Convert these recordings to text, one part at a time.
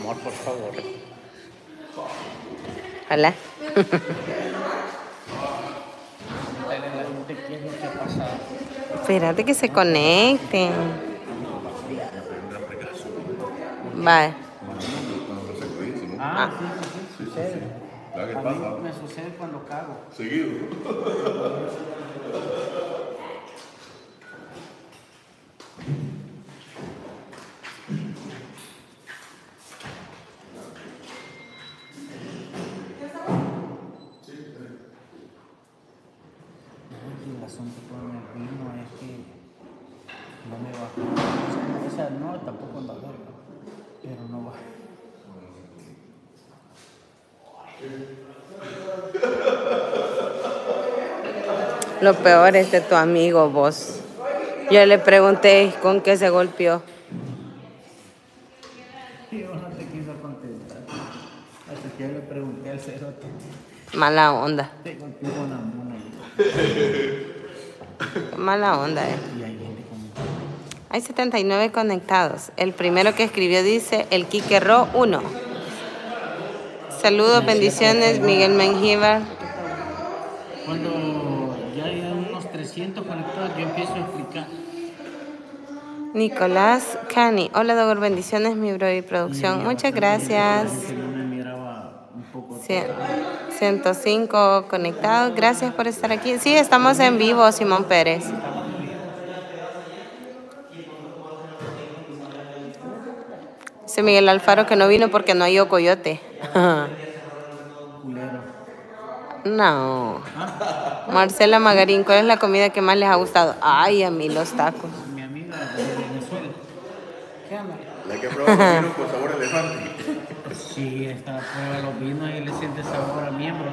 Amor, por favor. Hola. Espérate que se conecten. Vale. Ah, sí, sí, sí, sucede. Me sucede cuando cago. Seguido. Lo peor es de tu amigo vos. Yo le pregunté con qué se golpeó. Yo no te quiso contestar. Hasta que yo le pregunté al cerote. Mala onda. Te golpeó con la mona y, Mala onda, eh. Hay 79 conectados. El primero que escribió dice el Quique Ro 1. Saludos, bendiciones, Miguel Mengíbar. Cuando ya hay unos 300 conectados, yo empiezo a explicar. Nicolás Cani. Hola, Dogor, bendiciones, mi bro y producción. Muchas gracias. Que no me miraba un poco... Cien- 105 conectados. Gracias por estar aquí. Sí, estamos en vivo, Simón Pérez. Dice Miguel Alfaro que no vino porque no hay coyote. No. Marcela Magarín, ¿cuál es la comida que más les ha gustado? Ay, a mí los tacos. Mi amiga de Venezuela. ¿Qué onda? La que probamos vino con sabor a elefante. Sí, esta prueba los vinos y le siente sabor a miembros.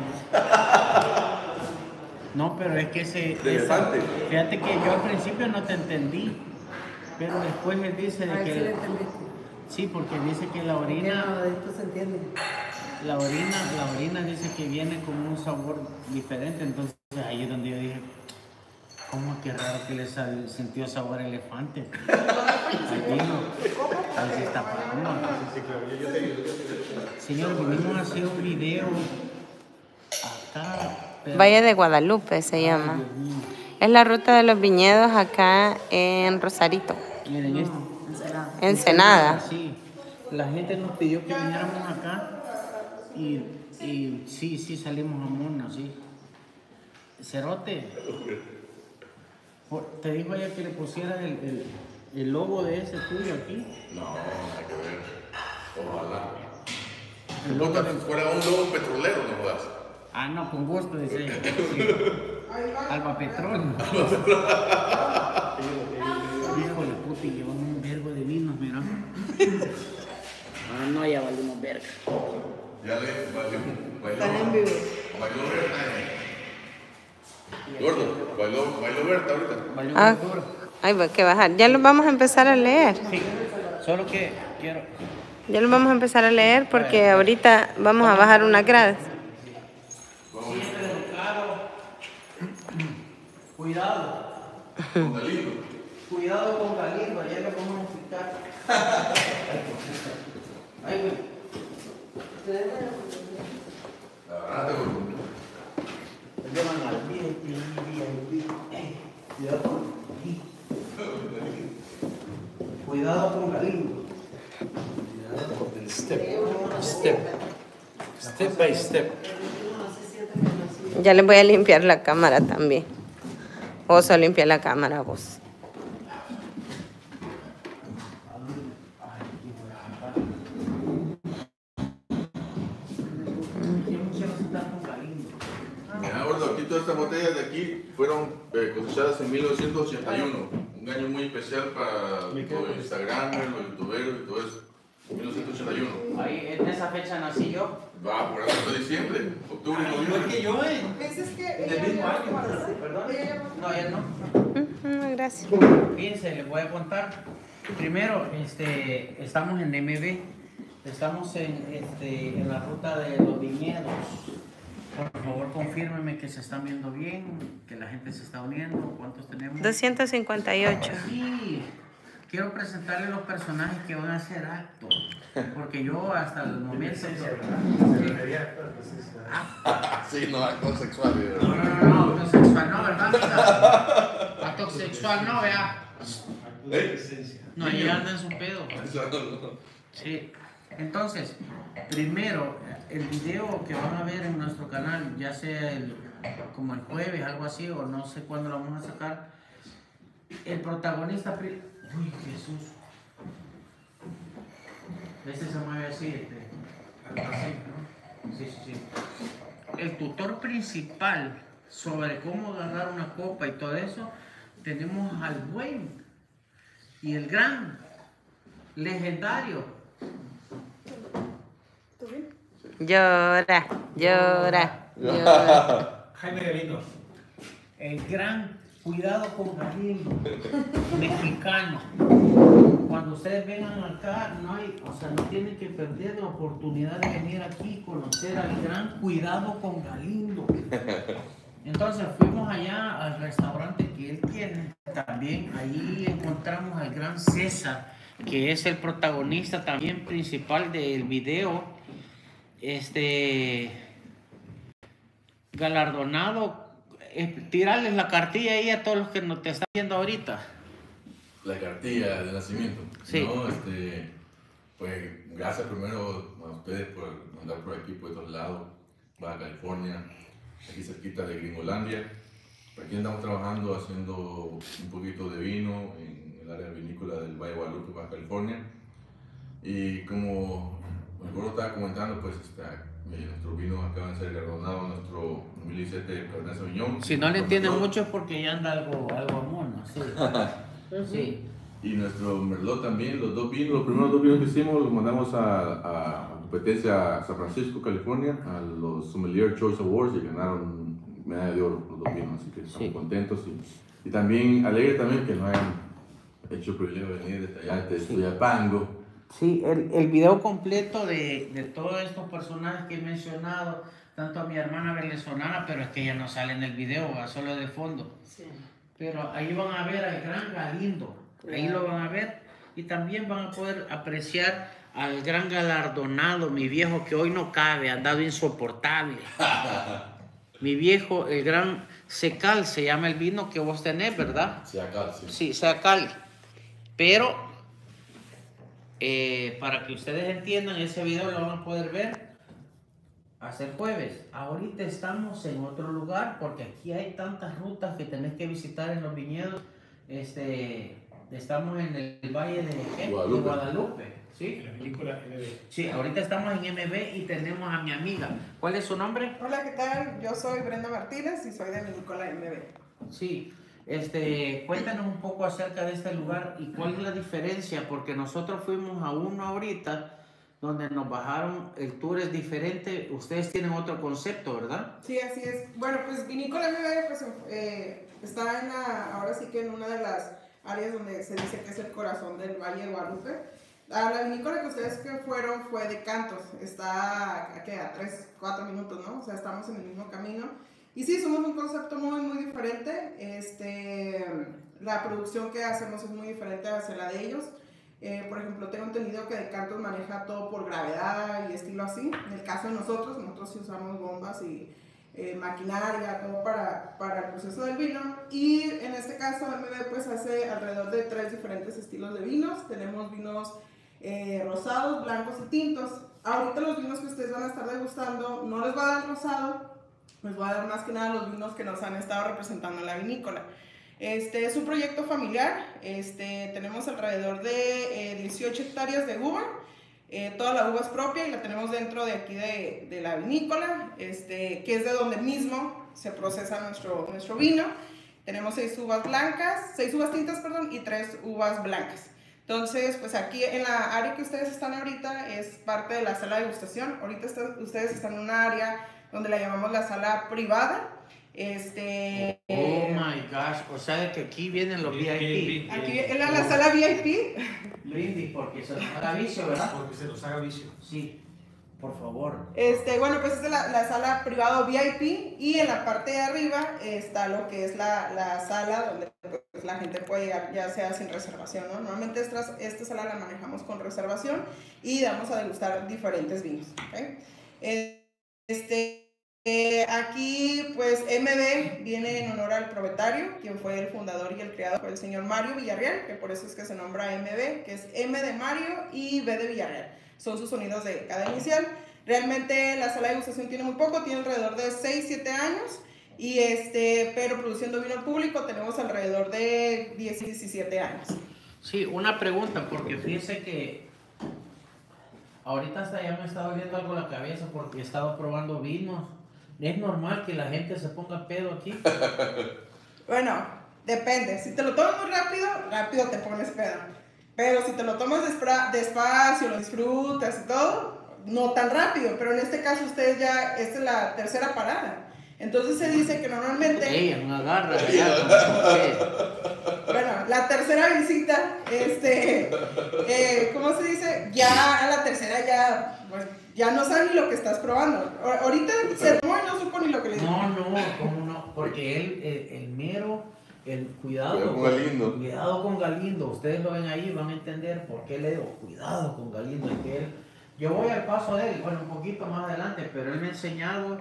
No, pero es que ese... ¿De esa- elefante? fíjate que yo al principio no te entendí, pero después él dice de Ay, que... sí le entendiste. Sí, porque dice que la orina, no, esto se entiende. La orina, la orina dice que viene con un sabor diferente, entonces ahí es donde yo dije, ¿cómo que raro que le sal- sintió sabor a elefante? Al vino. Está parando. Señor, vinimos a hacer un video acá. pero- Valle de Guadalupe se llama. Es la ruta de los viñedos acá en Rosarito. Miren esto. Ensalada. Ensenada. Sí, la gente nos pidió que viniéramos acá y, y sí, sí salimos a Mona, sí. Cerote, te dijo ella que le pusieras el, el, el logo de ese tuyo aquí. No, nada que ver. Ojalá. El logo de- fuera un lobo petrolero, no jodas. Ah, no, con gusto, dice ella. Sí. Alba Petróleo. Híjole, puta, y llevan un vergo de vinos, mira. Ah, no, ya valimos. Ya le bailó. Están en Bailó, vivo. bailó Berta. Gordo, bailó, bailó Berta ahorita. Valió Ah, ay, va que bajar. Ya los vamos a empezar a leer. Sí, solo que quiero. Ya los vamos a empezar a leer porque ahorita vamos a bajar unas gradas. Cuidado. Con Galindo. Cuidado con Galindo, ya lo vamos a explicar. Ay, güey. Gordo. Llevan al VIP, VIP. Eh, Cuidado con Cuidado con Galindo. Step, step, step by step. Ya les voy a limpiar la cámara también. Vos a limpiar la cámara vos. Todas estas botellas de aquí fueron eh, cosechadas en 1981. Un año muy especial para los Instagram, los youtuberos y todo eso. 1981. Ahí, en esa fecha nací yo. Va, por eso de diciembre, octubre y noviembre. yo, eh. Dices que Del ella mismo año. no pasa. Perdón. Ella no No, ya no. Ujú, Gracias. Fíjense, les voy a contar. Primero, este, estamos en MB, estamos en, este, en la ruta de los viñedos. Por favor, confírmenme que se están viendo bien, que la gente se está uniendo. ¿Cuántos tenemos? 258. Sí, quiero presentarles los personajes que van a hacer acto. Porque yo hasta el momento... Sí. Sí, no, acto sexual. No, no, no, no, acto sexual no, ¿verdad? Acto sexual no, vea. No, ahí anda en su pedo. Sí. Entonces, primero, el video que van a ver en nuestro canal, ya sea el, como el jueves, algo así, o no sé cuándo lo vamos a sacar, el protagonista... Uy, Jesús. Este se mueve así, este. algo así, ¿no? Sí, sí, sí. El tutor principal sobre cómo agarrar una copa y todo eso, tenemos al buen y el gran, legendario, Llora, llora, llora. Jaime Galindo. el gran cuidado con Galindo, mexicano. Cuando ustedes vengan acá, no hay, o sea, no tienen que perder la oportunidad de venir aquí y conocer al gran cuidado con Galindo. Entonces fuimos allá al restaurante que él tiene. También ahí encontramos al gran César, que es el protagonista también principal del video. Este galardonado. eh, tirarles la cartilla ahí a todos los que nos te están viendo ahorita. La cartilla de nacimiento. Sí. No, este, pues gracias primero a ustedes por andar por aquí, por estos lados, Baja California, aquí cerquita de Gringolandia. Aquí andamos trabajando haciendo un poquito de vino en el área vinícola del Valle de Guadalupe, Baja California. Y como el gordo estaba comentando, pues está, eh, nuestros vinos acaban de ser galardonados, nuestro 2017 Cabernet Sauvignon. Si no le entienden mucho es porque ya anda algo, algo mono, sí. Sí. Y nuestro Merlot también, los dos vinos, los primeros dos vinos que hicimos los mandamos a, a, competencia a San Francisco, California, a los Sommelier Choice Awards y ganaron medalla de oro los dos vinos, así que estamos Sí. contentos. Y, y también alegre también que nos hayan hecho el privilegio de venir desde allá, desde Suyapango. Sí, el, el video completo de, de todos estos personajes que he mencionado, tanto a mi hermana venezolana, pero es que ella no sale en el video, va solo de fondo. Pero ahí van a ver al gran Galindo, ahí lo van a ver y también van a poder apreciar al gran galardonado, mi viejo que hoy no cabe, ha andado insoportable. Mi viejo, el gran Secal, se llama el vino que vos tenés, ¿verdad? Sí, acá, sí. Sí, Secal. Pero, eh, para que ustedes entiendan, ese video lo van a poder ver hasta el jueves. Ahorita estamos en otro lugar porque aquí hay tantas rutas que tenés que visitar en los viñedos. Este, estamos en el valle de, ¿qué? De Guadalupe. Guadalupe. ¿sí? La película MB. Sí, ahorita estamos en MB y tenemos a mi amiga. ¿Cuál es su nombre? Hola, ¿qué tal? Yo soy Brenda Martínez y soy de Vinícola MB. Sí, este, cuéntanos un poco acerca de este lugar y cuál es la diferencia, porque nosotros fuimos a uno ahorita donde nos bajaron, el tour es diferente, ustedes tienen otro concepto, ¿verdad? Sí, así es. Bueno, pues Vinícola MB pues, eh, está en la, ahora sí que en una de las áreas donde se dice que es el corazón del Valle de Guadalupe. La vinícola que ustedes que fueron fue de Cantos, está ¿a qué? a 3, 4 minutos, ¿no? O sea, estamos en el mismo camino. Y sí, somos un concepto muy, muy diferente. Este, la producción que hacemos es muy diferente hacia la de ellos. Eh, por ejemplo, tengo entendido que de Cantos maneja todo por gravedad y estilo así. En el caso de nosotros, nosotros sí usamos bombas y eh, maquinaria, todo para, para el proceso del vino. Y en este caso, MB pues hace alrededor de tres diferentes estilos de vinos. Tenemos vinos eh, rosados, blancos y tintos. Ahorita los vinos que ustedes van a estar degustando, no les va a dar rosado, les voy a dar más que nada los vinos que nos han estado representando en la vinícola. Este es un proyecto familiar, este, tenemos alrededor de eh, 18 hectáreas de uva, eh, toda la uva es propia y la tenemos dentro de aquí de, de la vinícola, este, que es de donde mismo se procesa nuestro, nuestro vino. Tenemos seis uvas blancas, seis uvas tintas, perdón, y tres uvas blancas. Entonces, pues aquí en la área que ustedes están ahorita es parte de la sala de degustación. Ahorita está- ustedes están en una área donde la llamamos la sala privada. Este, Oh my gosh, o sea que aquí vienen los VIP. aquí en la, la sala VIP. Brindis, porque se nos haga vicio, ¿verdad? Porque se los haga vicio. Sí, por favor. Este, bueno, pues esta es la, la sala privada VIP y en la parte de arriba está lo que es la, la sala donde pues, la gente puede llegar ya sea sin reservación, ¿no? Normalmente esta, esta sala la manejamos con reservación y damos a degustar diferentes vinos, ¿ok? Este, eh, aquí, pues, MB viene en honor al propietario, quien fue el fundador y el creador, fue el señor Mario Villarreal, que por eso es que se nombra MB, que es M de Mario y B de Villarreal. Son sus sonidos de cada inicial. Realmente la sala de degustación tiene muy poco, tiene alrededor de 6, 7 años, y este, pero produciendo vino público tenemos alrededor de 10, 17 años. Sí, una pregunta, porque fíjese que ahorita hasta ya me está doliendo algo la cabeza porque he estado probando vinos. ¿Es normal que la gente se ponga pedo aquí? Bueno, depende. Si te lo tomas muy rápido, rápido te pones pedo. Pero si te lo tomas despacio, lo disfrutas y todo, no tan rápido. Pero en este caso, ustedes ya, esta es la tercera parada. Entonces se dice que normalmente, Ella me agarra. bueno, la tercera visita, este, eh, ¿cómo se dice? Ya a la tercera ya, pues, ya no saben ni lo que estás probando. Ahorita se tomó y no supo ni lo que le dije. No, no, ¿cómo no? Porque él, el, el mero, el cuidado, Cuidado con Galindo. Cuidado con Galindo. Ustedes lo ven ahí, van a entender por qué le digo cuidado con Galindo. Es que él, yo voy al paso de él, bueno, un poquito más adelante, pero él me ha enseñado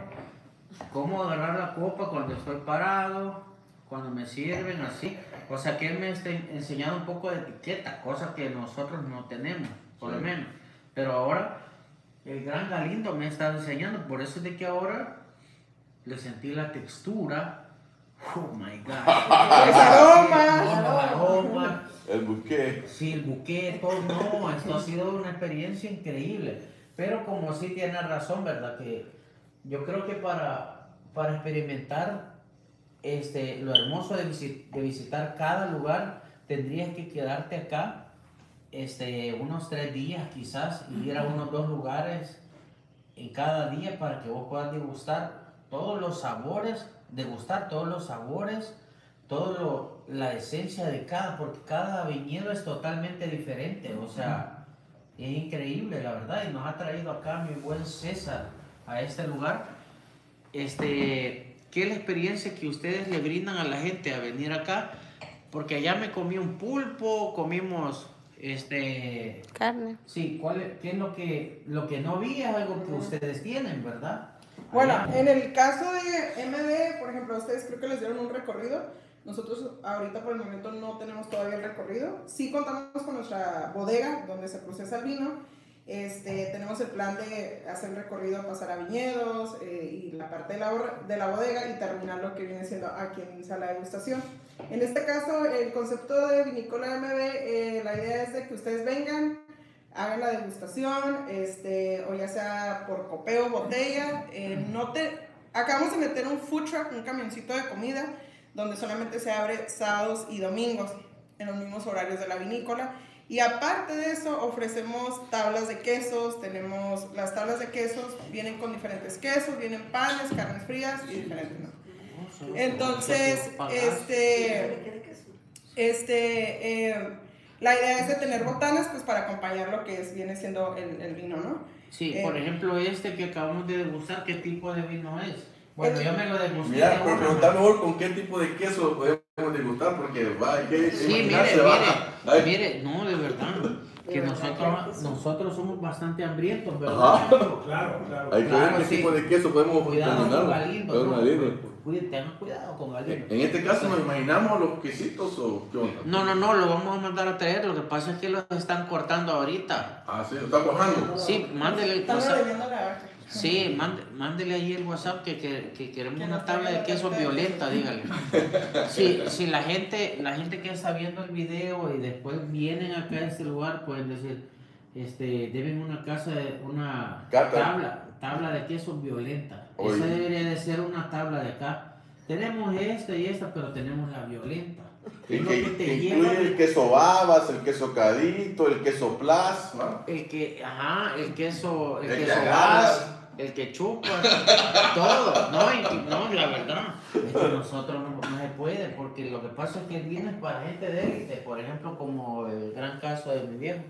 cómo agarrar la copa cuando estoy parado, cuando me sirven así. O sea que él me está enseñando un poco de etiqueta, cosa que nosotros no tenemos, por lo Sí. menos. Pero ahora el gran Galindo me está enseñando, por eso es de que ahora le sentí la textura. Oh my God. Los aromas. No, los aromas. El buque. Sí, el buque, todo, no, esto ha sido una experiencia increíble. Pero como sí tiene razón, ¿verdad? Que yo creo que para, para experimentar este, lo hermoso de, visi- de visitar cada lugar, tendrías que quedarte acá este, unos tres días quizás y ir a unos dos lugares en cada día para que vos puedas degustar todos los sabores, degustar todos los sabores, todo la esencia de cada, porque cada viñedo es totalmente diferente, o sea, es increíble la verdad y nos ha traído acá mi buen César a este lugar. Este, ¿qué es la experiencia que ustedes le brindan a la gente a venir acá? Porque allá me comí un pulpo, comimos este Carne. Sí, ¿cuál es, ¿qué es lo que, lo que no vi? Es algo que ustedes tienen, ¿verdad? Bueno, Allá. en el caso de MD, por ejemplo, a ustedes creo que les dieron un recorrido. Nosotros ahorita por el momento no tenemos todavía el recorrido. Sí contamos con nuestra bodega donde se procesa el vino. Este, tenemos el plan de hacer recorrido, pasar a viñedos eh, y la parte de la, bodega y terminar lo que viene siendo aquí en sala de degustación. En este caso, el concepto de Vinícola MB, eh, la idea es de que ustedes vengan, hagan la degustación, este, o ya sea por copeo, botella. eh, no te, acabamos de meter un food truck, un camioncito de comida, donde solamente se abre sábados y domingos, en los mismos horarios de la vinícola. Y aparte de eso, ofrecemos tablas de quesos, tenemos las tablas de quesos, vienen con diferentes quesos, vienen panes, carnes frías y diferentes, ¿no? Entonces, este, este, eh, la idea es de tener botanas, pues para acompañar lo que es, viene siendo el, el vino, ¿no? Sí, eh, por ejemplo, este que acabamos de degustar, ¿qué tipo de vino es? Bueno, yo me lo degusté. Mira, pero preguntar mejor con qué tipo de queso podemos degustar, porque va, hay que Sí, mire, imaginarse, va. Mire, Ay, mire, no, de verdad, que nosotros, nosotros somos bastante hambrientos, ¿verdad? Ajá. Claro, claro. Hay que ver Claro, qué sí. tipo de queso podemos Cuidado con. Galindo, Con Galindo. cuide- tengan cuidado con Galindo. En este caso, ¿nos imaginamos los quesitos o qué onda? No, no, no, lo vamos a mandar a traer, lo que pasa es que los están cortando ahorita. Ah, sí, está cuajando. Sí, mándele el Estamos WhatsApp. Sí, mande- mándele ahí el WhatsApp que, que, que queremos Que una tabla de queso violenta, dígale. Sí, si la gente, la gente que está viendo el video y después vienen acá a este lugar, pueden decir, este, deben una casa de una Cata. tabla, tabla de queso violenta. Oye. Esa debería de ser una tabla de acá. Tenemos esta y esta, pero tenemos la violenta. Lo que, que te que lleva incluye el queso babas, el queso cadito, el queso plas, ¿no? El que, ajá, el queso, el, El que queso agarras. El que chupas, todo, no, y- no, la verdad, es que nosotros no, no se puede, porque lo que pasa es que el vino es para gente de élite, por ejemplo, como el gran caso de mi viejo,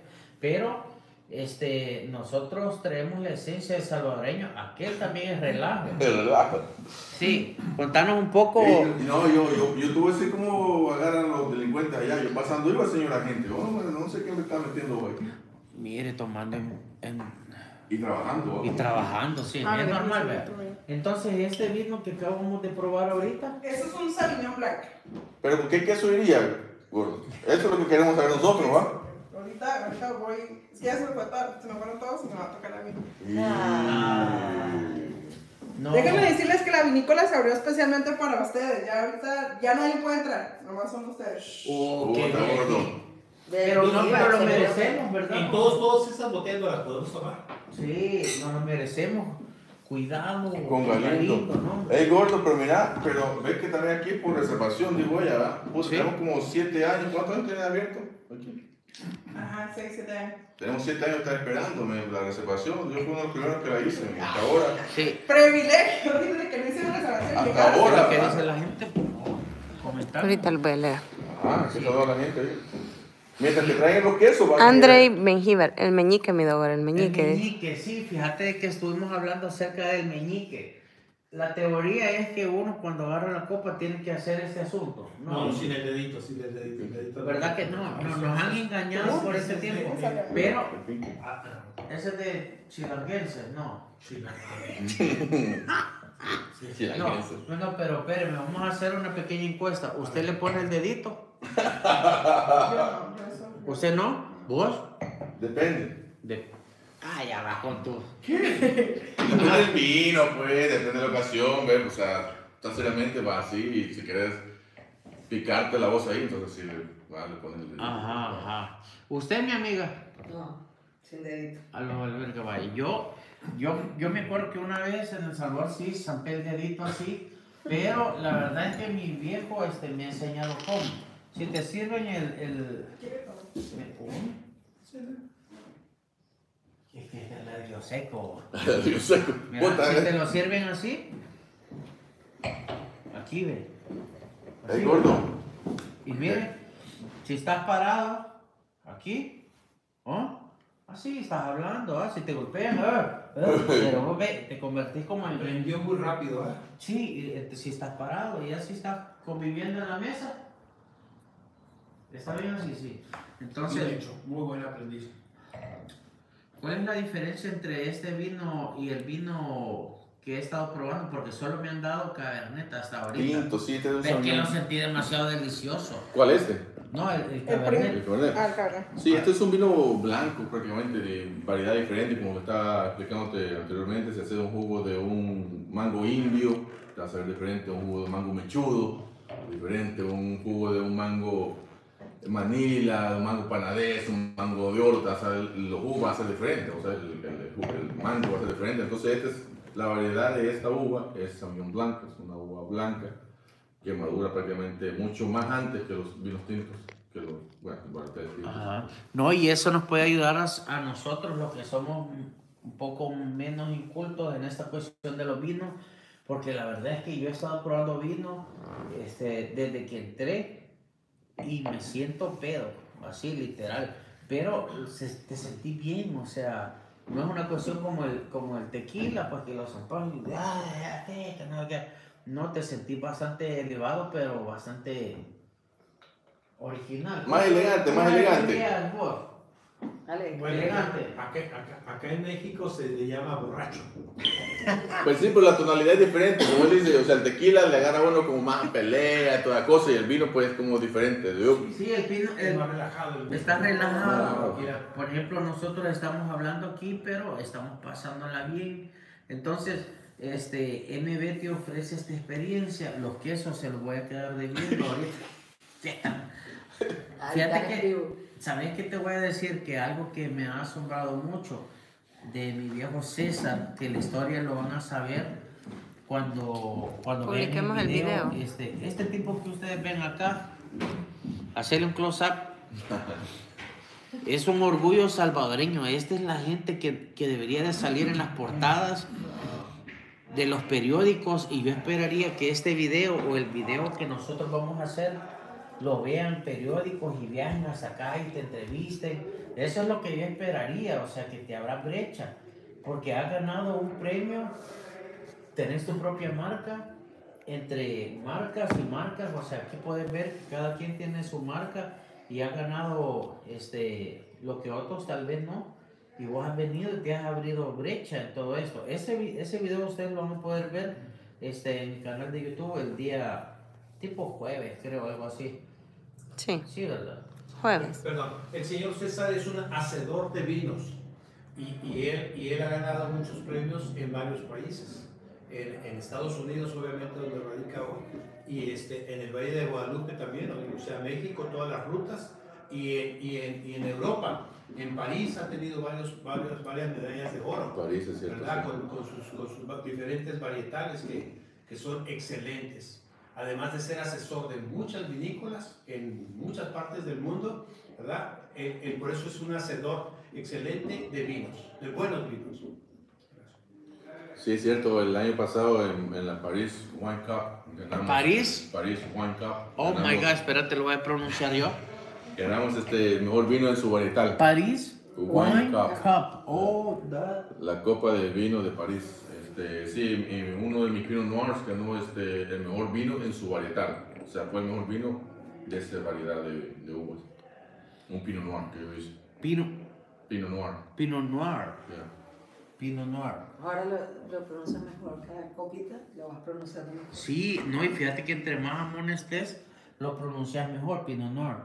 pero este, nosotros traemos la esencia del salvadoreño, aquel también es relajo. El relajo. Sí, contanos un poco. Eh, no, yo, yo, yo tuve así como agarran los delincuentes allá. Yo pasando iba, señora gente. Oh, no sé qué me está metiendo hoy. Mire, tomando en, en- Y trabajando. y trabajando, sí, Ah, es normal, ¿verdad? Entonces, este vino que acabamos de probar ahorita, Eso es un Sauvignon Blanc. Pero ¿con qué queso iría, gordo? Eso es lo que queremos saber nosotros, ¿va? Ahorita, ahorita voy. Es que ya se me, fue todo- se me fueron todos y me va a tocar a mí. no. Déjenme decirles que la vinícola se abrió especialmente para ustedes. Ya ahorita, ya nadie puede entrar. Nomás son ustedes. Oh, qué bien. gordo. Pero no, pero lo merecemos, ¿verdad? Y todos, todas esas botellas no las podemos tomar. Sí, nos lo merecemos. Cuidado. Con Galindo. ¿no? Ey, gordo, pero mira, pero ves que también aquí por reservación, digo ya, ¿verdad? Pues Sí. tenemos como 7 años. ¿Cuántos años tienen abierto? Aquí. Ajá, 6, 7 años. Tenemos 7 años estar esperándome la reservación. Yo fui uno de los primeros que la hice. Hasta ahora. Sí. Privilegio, dice que no hicieron reservación. Hasta ahora. Ahora, ¿qué dice la gente? Por favor, comentar. Ahorita lo voy a leer. Ah, que toda la gente ahí. Mientras que traen los quesos, va a Andrei Benjiver, el meñique, mi dogor, el El meñique. meñique, sí, fíjate que estuvimos hablando acerca del meñique. La teoría es que uno cuando agarra la copa tiene que hacer este asunto. No, sin el dedito, sin el dedito. el dedito. ¿Verdad que no? No, nos han engañado por ese tiempo. Pero, ah, ese es de chilanguenses, no. La No, no, pero espéreme, vamos a hacer una pequeña encuesta. ¿Usted le pone el dedito? Yo no. ¿Usted no? ¿Vos? Depende. De... Ah, ya vas con tu... Depende del vino, pues, depende de la ocasión, ¿ves? O sea, tan seriamente va así y si quieres picarte la voz ahí, entonces sí le, va, le pones el dedito. Ajá, ajá. ¿Usted, mi amiga? No, sin dedito. A los albergue vaya. Yo, yo, yo me acuerdo que una vez en El Salvador sí zampé el dedito así, pero la verdad es que mi viejo este, me ha enseñado cómo. Si te sirven el... el ¿me- cómo? Es que es el nervio seco. Mira, puta, si eh. te lo sirven así, aquí ve. Así. gordo. Y mire, si estás parado, aquí, ¿oh? Así estás hablando, ¿ah? si te golpean, ¿ah? pero vos ve, te convertís como en... Aprendió muy rápido, ¿eh? Sí, eh, si estás parado y así estás conviviendo en la mesa. ¿Está bien así? Sí. Entonces, Entonces, muy buen aprendiz. ¿cuál es la diferencia entre este vino y el vino que he estado probando? Porque solo me han dado cabernet hasta ahorita. Tinto, sí, este es que lo sentí demasiado delicioso. ¿Cuál es este? No, el, el El cabernet. El Cabernet. Ah. Sí, este es un vino blanco prácticamente, de variedad diferente, como estaba explicándote anteriormente, se hace un jugo de un mango indio, te va a saber diferente, un jugo de mango mechudo, diferente, un jugo de un mango manila, un mango panadés, un mango de oro, te va a saber- los jugos van a ser diferentes, o sea, el, el- el mango va a ser diferente, entonces esta es la variedad de esta uva, es Sauvignon Blanca, es una uva blanca que madura prácticamente mucho más antes que los vinos tintos, que los, bueno. Ajá. No, y eso nos puede ayudar a, a nosotros, los que somos un poco menos incultos en esta cuestión de los vinos, porque la verdad es que yo he estado probando vino este, desde que entré y me siento pedo, así literal, pero se- te sentí bien, o sea, no es una cuestión como el, como el tequila, porque los y "Ah, que no sé qué". no te sentí bastante elevado, pero bastante original. Más elegante, más ¿Cómo elegante. Dale. Bueno, Elegante. acá, acá, acá en México se le llama borracho. Pues sí, pero la tonalidad es diferente, como él dice, o sea, el tequila le agarra a uno como más pelea, toda cosa, y el vino pues como diferente. Yo, Sí, el vino el- más relajado. el- está relajado. Ah, Por ejemplo, nosotros estamos hablando aquí, pero estamos pasándola bien. Entonces, este MB te ofrece esta experiencia. Los quesos se los voy a quedar debiendo ahorita. Fíjate que, ¿sabes qué te voy a decir? Que algo que me ha asombrado mucho de mi viejo César, que la historia lo van a saber cuando, cuando vean Publiquemos el video. Este, este tipo que ustedes ven acá, hacerle un close-up. Es un orgullo salvadoreño. Esta es la gente que, que debería de salir en las portadas de los periódicos y yo esperaría que este video o el video que nosotros vamos a hacer lo vean periódicos y viajen hasta acá y te entrevisten. Eso es lo que yo esperaría, o sea, que te habrá brecha, porque has ganado un premio, tenés tu propia marca, entre marcas y marcas, o sea, aquí puedes ver que cada quien tiene su marca y has ganado este, lo que otros tal vez no. Y vos has venido y te has abrido brecha en todo esto. Ese, ese video ustedes lo van a poder ver este, en mi canal de YouTube el día tipo jueves, creo, algo así. Sí, Sí, ¿verdad? jueves. Perdón, el señor César es un hacedor de vinos y, y él, y él ha ganado muchos premios en varios países. En, en Estados Unidos, obviamente, donde radica hoy, y este, en el Valle de Guadalupe también, o sea, México, todas las rutas, y en, y en, y en Europa, en París ha tenido varios, varios, varias medallas de oro. París es cierto. ¿verdad? sí. Con, con sus, con sus diferentes varietales que, que son excelentes. Además de ser asesor de muchas vinícolas en muchas partes del mundo, ¿verdad? Él, él por eso es un hacedor excelente de vinos, de buenos vinos. Sí, es cierto, el año pasado en, en la París Wine Cup. ganamos- ¿París? París Wine Cup. Oh my ganamos- god, espérate, lo voy a pronunciar yo. Ganamos este mejor vino en su varietal. París Wine Wine Cup. Cup. Oh, that. La Copa de Vino de París. Este, sí, uno de mis Pinot Noirs ganó este, el mejor vino en su varietal. O sea, fue el mejor vino de esa variedad de, de uvas. Un Pinot Noir que yo hice. Pinot, Pinot Noir. Pinot Noir. yeah. Pinot Noir. Ahora lo, lo pronuncias mejor, cada copita lo vas pronunciando mejor. Sí, no, y fíjate que entre más jamón estés, lo pronuncias mejor, Pinot Noir.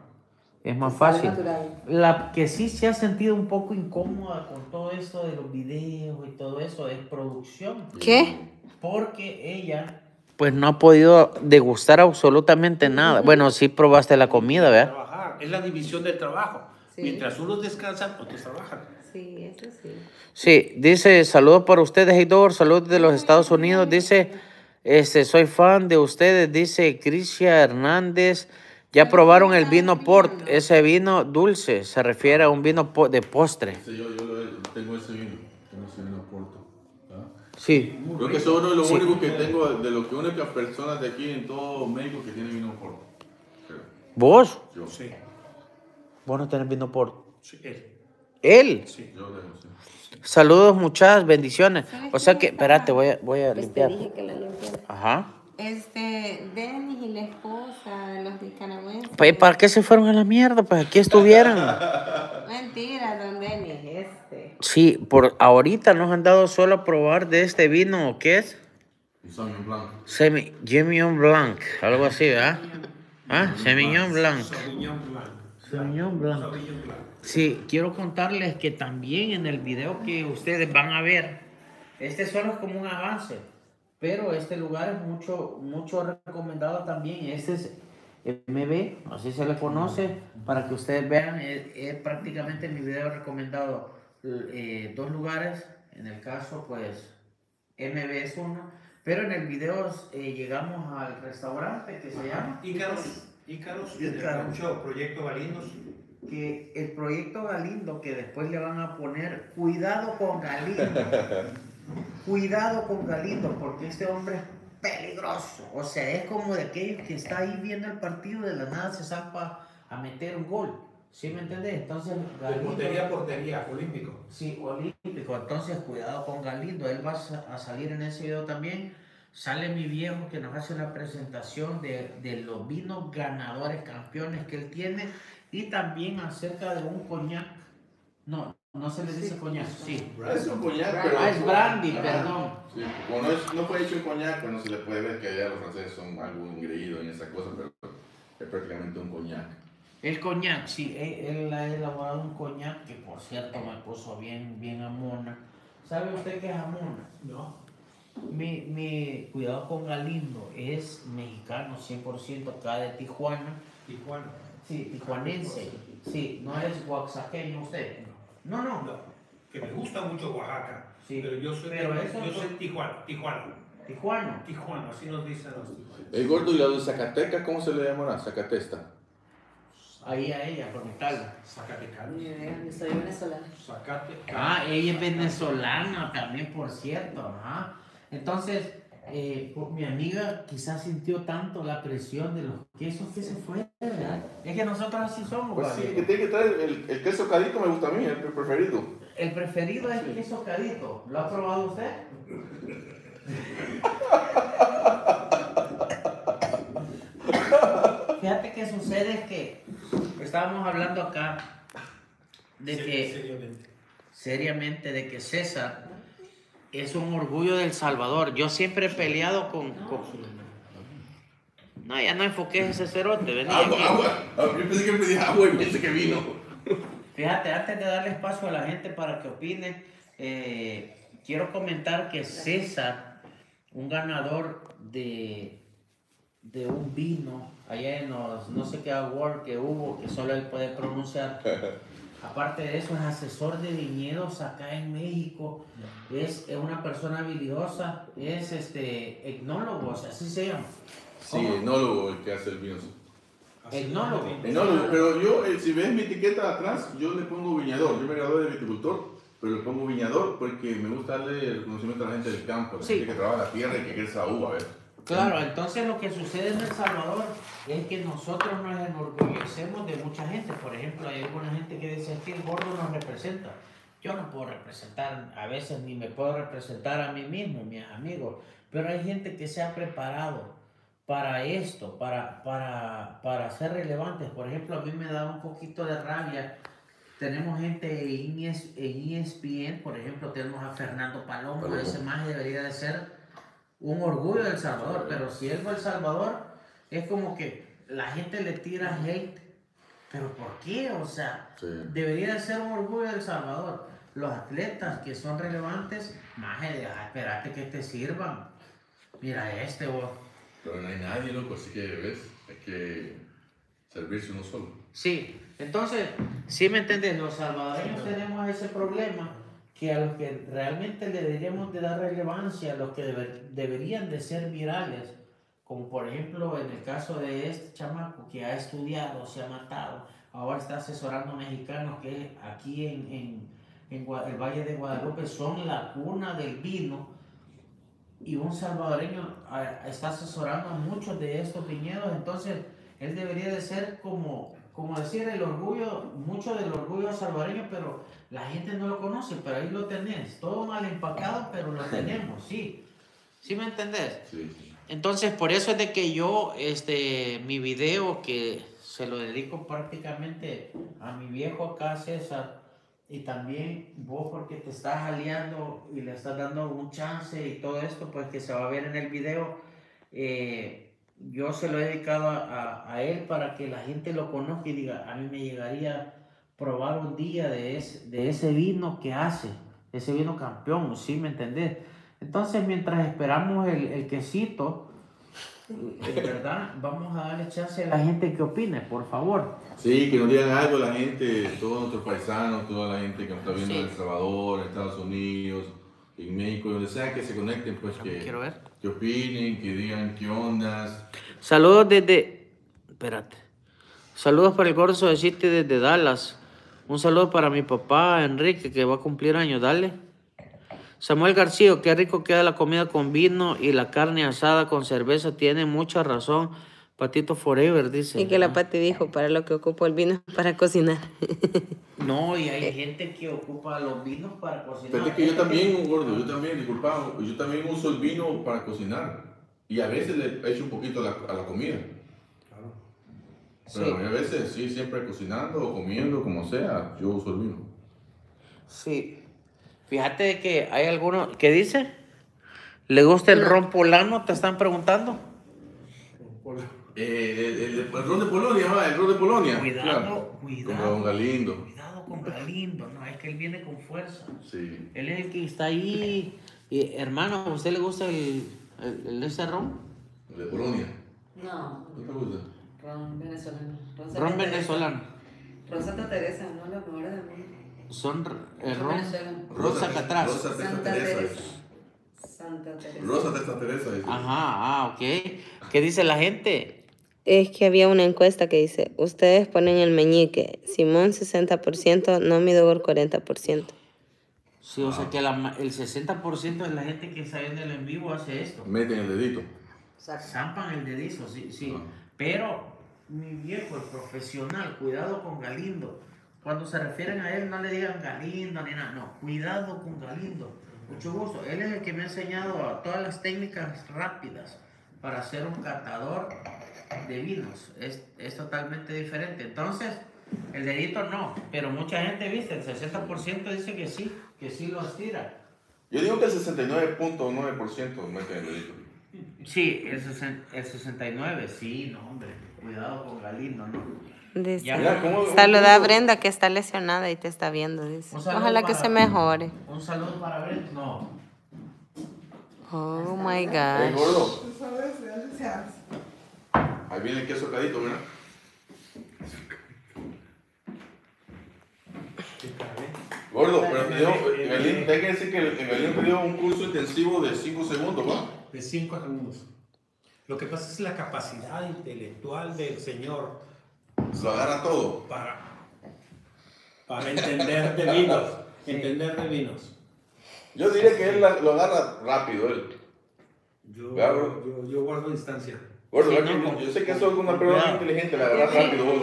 Es más fácil. natural. La que sí se ha sentido un poco incómoda con todo esto de los videos y todo eso es producción. ¿Qué? Porque ella... Pues no ha podido degustar absolutamente nada. Bueno, sí probaste la comida, ¿verdad? Trabajar, es la división del trabajo. Sí. Mientras unos descansan, otros trabajan. Sí, eso sí. Sí, dice, saludos para ustedes, Heidor, saludos de los Estados Unidos, dice, este, soy fan de ustedes, dice Crisia Hernández, ya probaron el vino port, ese vino dulce, se refiere a un vino po- de postre. Sí, yo, yo tengo ese vino. Tengo ese vino Porto. ¿ah? Sí, Creo que es uno de los Sí. únicos que tengo, de que únicas personas de aquí en todo México que tiene vino Porto. Creo. ¿vos? Yo, Sí, Vos no tenés vino port. sí, él. Él. Sí. yo dejo, sí. Saludos, muchas bendiciones. O sea que, espérate, voy a, voy a Pues te limpiar. dije que la limpiara. Ajá. Este, Denis y la esposa, los nicaragüenses. Pues, ¿Para qué se fueron a la mierda? Pues aquí estuvieran. Mentira, don Denis, este. Sí, por ahorita nos han dado solo a probar de este vino, ¿qué es? Sauvignon Blanc. Semi, Semillon Blanc, algo así, ¿verdad? ¿Ah? Semillon Blanc. Sauvignon Blanc. Sauvignon Blanc. Sauvignon Blanc. Sí, quiero contarles que también en el video que ustedes van a ver, este solo es como un avance, pero este lugar es mucho, mucho recomendado también. Este es MB, así se le conoce, para que ustedes vean, es, es prácticamente mi video recomendado eh, dos lugares, en el caso pues MB es uno, pero en el video eh, llegamos al restaurante que se llama Ícaros, Ícaros, mucho proyecto Galinos. que el proyecto Galindo, que después le van a poner cuidado con Galindo, cuidado con Galindo, porque este hombre es peligroso. O sea, es como de aquellos que está ahí viendo el partido de la nada se salpa a meter un gol. ¿Sí me entendés? Entonces, Galindo- portería a portería, olímpico. Sí, olímpico. Entonces, cuidado con Galindo. Él va a sa- a salir en ese video también. Sale mi viejo que nos hace una presentación de, de los vinos ganadores, campeones que él tiene. Y también acerca de un coñac. No, no se le dice coñac. Sí. Es un coñac, pero. Ah, es brandy, perdón. Sí, como no, es, no fue hecho en coñac, pues no se le puede ver que allá los franceses son algo engreído en esa cosa, pero es prácticamente un coñac. El coñac, sí. Él, él ha elaborado un coñac que, por cierto, me puso bien, bien amona. ¿Sabe usted qué es amona? No. Mi, mi cuidado con Galindo es mexicano 100% acá de Tijuana. Tijuana. Sí, tijuanense. Sí, no es oaxaqueño usted. No, no. No. Que me gusta mucho Oaxaca. Sí. Pero yo soy, Pero yo soy Tijuana. Tijuana. Tijuana. Tijuana, así nos dicen los tijuanos. El gordo y la de Zacatecas, ¿cómo se le llamará? Zacatesta. Ahí a ella. Ni idea, yo soy venezolana. Ah, ella es venezolana también, por cierto. Ajá. Entonces, eh, por mi amiga quizás sintió tanto la presión de los quesos que se fue. ¿verdad? Es que nosotros así somos. Pues sí, que tiene que traer el, el queso cadito me gusta a mí, el preferido. El preferido es queso cadito. ¿Lo ha probado usted? Fíjate que sucede es que estábamos hablando acá de que Seriamente. seriamente de que César es un orgullo del Salvador. Yo siempre he peleado con, con- no ya no enfoqué ese cerote, vení Agua, aquí. agua. Yo pensé que pedía agua y pensé que vino. Fíjate, antes de darle espacio a la gente para que opine, eh, quiero comentar que César, un ganador de, de un vino allá en los no sé qué award que hubo, que solo él puede pronunciar. Aparte de eso, es asesor de viñedos acá en México. Es, es una persona habilidosa, es este etnólogo, o sea, así se llama. Sí, ¿Cómo? enólogo el que hace el vino. Etnólogo. es. Enólogo, pero yo, eh, si ves mi etiqueta atrás, yo le pongo viñador. Yo me gradué de viticultor, pero le pongo viñador porque me gusta darle el reconocimiento a la gente del campo, a la Sí. gente que trabaja la tierra y que quiere esa uva, ¿ves? Claro, entonces lo que sucede en El Salvador es que nosotros nos enorgullecemos de mucha gente. Por ejemplo, hay alguna gente que dice que el gordo nos representa. Yo no puedo representar, a veces ni me puedo representar a mí mismo, mis amigos, pero hay gente que se ha preparado para esto, para, para, para ser relevantes. Por ejemplo, a mí me da un poquito de rabia. Tenemos gente en E ES en ESPN, por ejemplo, tenemos a Fernando Palomo, Palomo. ese más debería de ser un orgullo del Salvador, pero si él fue El Salvador, es como que la gente le tira hate, pero ¿por qué? O sea, Sí. debería de ser un orgullo del Salvador. Los atletas que son relevantes, más de espérate que te sirvan. Mira este, vos. Pero no hay nadie, loco, así que, ¿ves? Hay que servirse uno solo. Sí, entonces, sí me entiendes, los salvadoreños tenemos ese problema que a los que realmente le deberíamos de dar relevancia, los que deber- deberían de ser virales, como por ejemplo en el caso de este chamaco que ha estudiado, se ha matado, ahora está asesorando mexicanos que aquí en, el Valle de Guadalupe son la cuna del vino y un salvadoreño ah, está asesorando a muchos de estos viñedos, entonces él debería de ser como, como decir el orgullo, mucho del orgullo salvadoreño, pero la gente no lo conoce, pero ahí lo tenés, todo mal empacado, pero lo tenemos, sí. ¿Sí me entendés? Sí, sí. Entonces, por eso es de que yo, este, mi video que se lo dedico prácticamente a mi viejo acá, César, y también vos porque te estás aliando y le estás dando un chance y todo esto, pues que se va a ver en el video, eh, yo se lo he dedicado a, a- él para que la gente lo conozca y diga, a mí me llegaría probar un día de ese, de ese vino que hace, ese vino campeón, ¿sí me entendés? Entonces, mientras esperamos el, el quesito, en verdad, vamos a darle chance a la gente que opine, por favor. Sí, que nos digan algo la gente, todos nuestros paisanos, toda la gente que nos está viendo Sí. en El Salvador, en Estados Unidos, en México, donde sea que se conecten, pues que, Quiero ver. que opinen, que digan qué ondas. Saludos desde. Espérate. Saludos para el Gordo de City desde Dallas. Un saludo para mi papá Enrique que va a cumplir años. Dale. Samuel García, qué rico queda la comida con vino y la carne asada con cerveza. Tiene mucha razón. Patito Forever dice. Y que la Pati dijo, para lo que ocupo el vino es para cocinar. No, y hay gente que ocupa los vinos para cocinar. Pero es que yo también, gordo, yo también, disculpa, yo también uso el vino para cocinar. Y a veces le echo un poquito a la, a la comida. Claro. Pero Sí. a veces sí, siempre cocinando o comiendo, como sea, yo uso el vino. Sí. Fíjate que hay algunos. ¿Qué dice? ¿Le gusta el ron polano? ¿Te están preguntando? Eh, el, el- el ron de Polonia, va, el ron de Polonia. Cuidado, claro. cuidado. Como Don Galindo. Cuidado con Galindo, no, es que él viene con fuerza. Sí. Él es el que está ahí. Y, hermano, ¿a usted le gusta el, el, el ese ron? El de Polonia. No, ¿No te gusta? ron venezolano. Santa Ron Teresa. venezolano. Ron Santa Teresa, no la mejor del mundo. Son el Ron. Rosa Catraz. Rosa Testa Santa Teresa. Teresa. Santa Teresa. Rosa Testa Teresa. dice. Ajá, ah, ok. ¿Qué dice la gente? Es que había una encuesta que dice, ustedes ponen el meñique, Simón 60%, no Midogor 40%. Sí, o sea que la el 60% de la gente que está viendo el en vivo hace esto. Meten el dedito. Zampan el dedizo, sí, sí. Ah. Pero mi viejo, el profesional, cuidado con Galindo. Cuando se refieren a él, no le digan Galindo ni nada. No, cuidado con Galindo. Mucho gusto. Él es el que me ha enseñado todas las técnicas rápidas para ser un catador de vinos. Es, es totalmente diferente. Entonces, el dedito no. Pero mucha gente, viste, el 60% dice que sí, que sí los tira. Yo digo que el 69.9% meten el dedito. Sí, el, el 69, sí, no, hombre. Cuidado con Galindo, ¿no? Dice. Ya. ¿cómo- Saluda a Brenda que está lesionada y te está viendo, dice. Un saludo Ojalá que para- se mejore. Un saludo para Brent. No. Oh my Ey, ahí viene el queso cadito, ¿verdad? Gordo, pero te dio, en Galín, hay que decir que te dio un curso intensivo de 5 segundos, ¿va? De 5 segundos. Lo que pasa es la capacidad intelectual del señor Lo agarra todo. para, para entender de vinos. Entender de vinos. Yo diría que él lo agarra rápido, él. Yo, yo, yo guardo distancia. Gordo, Sí, ¿verdad no, yo sé que sos una persona inteligente, la agarras rápido vos.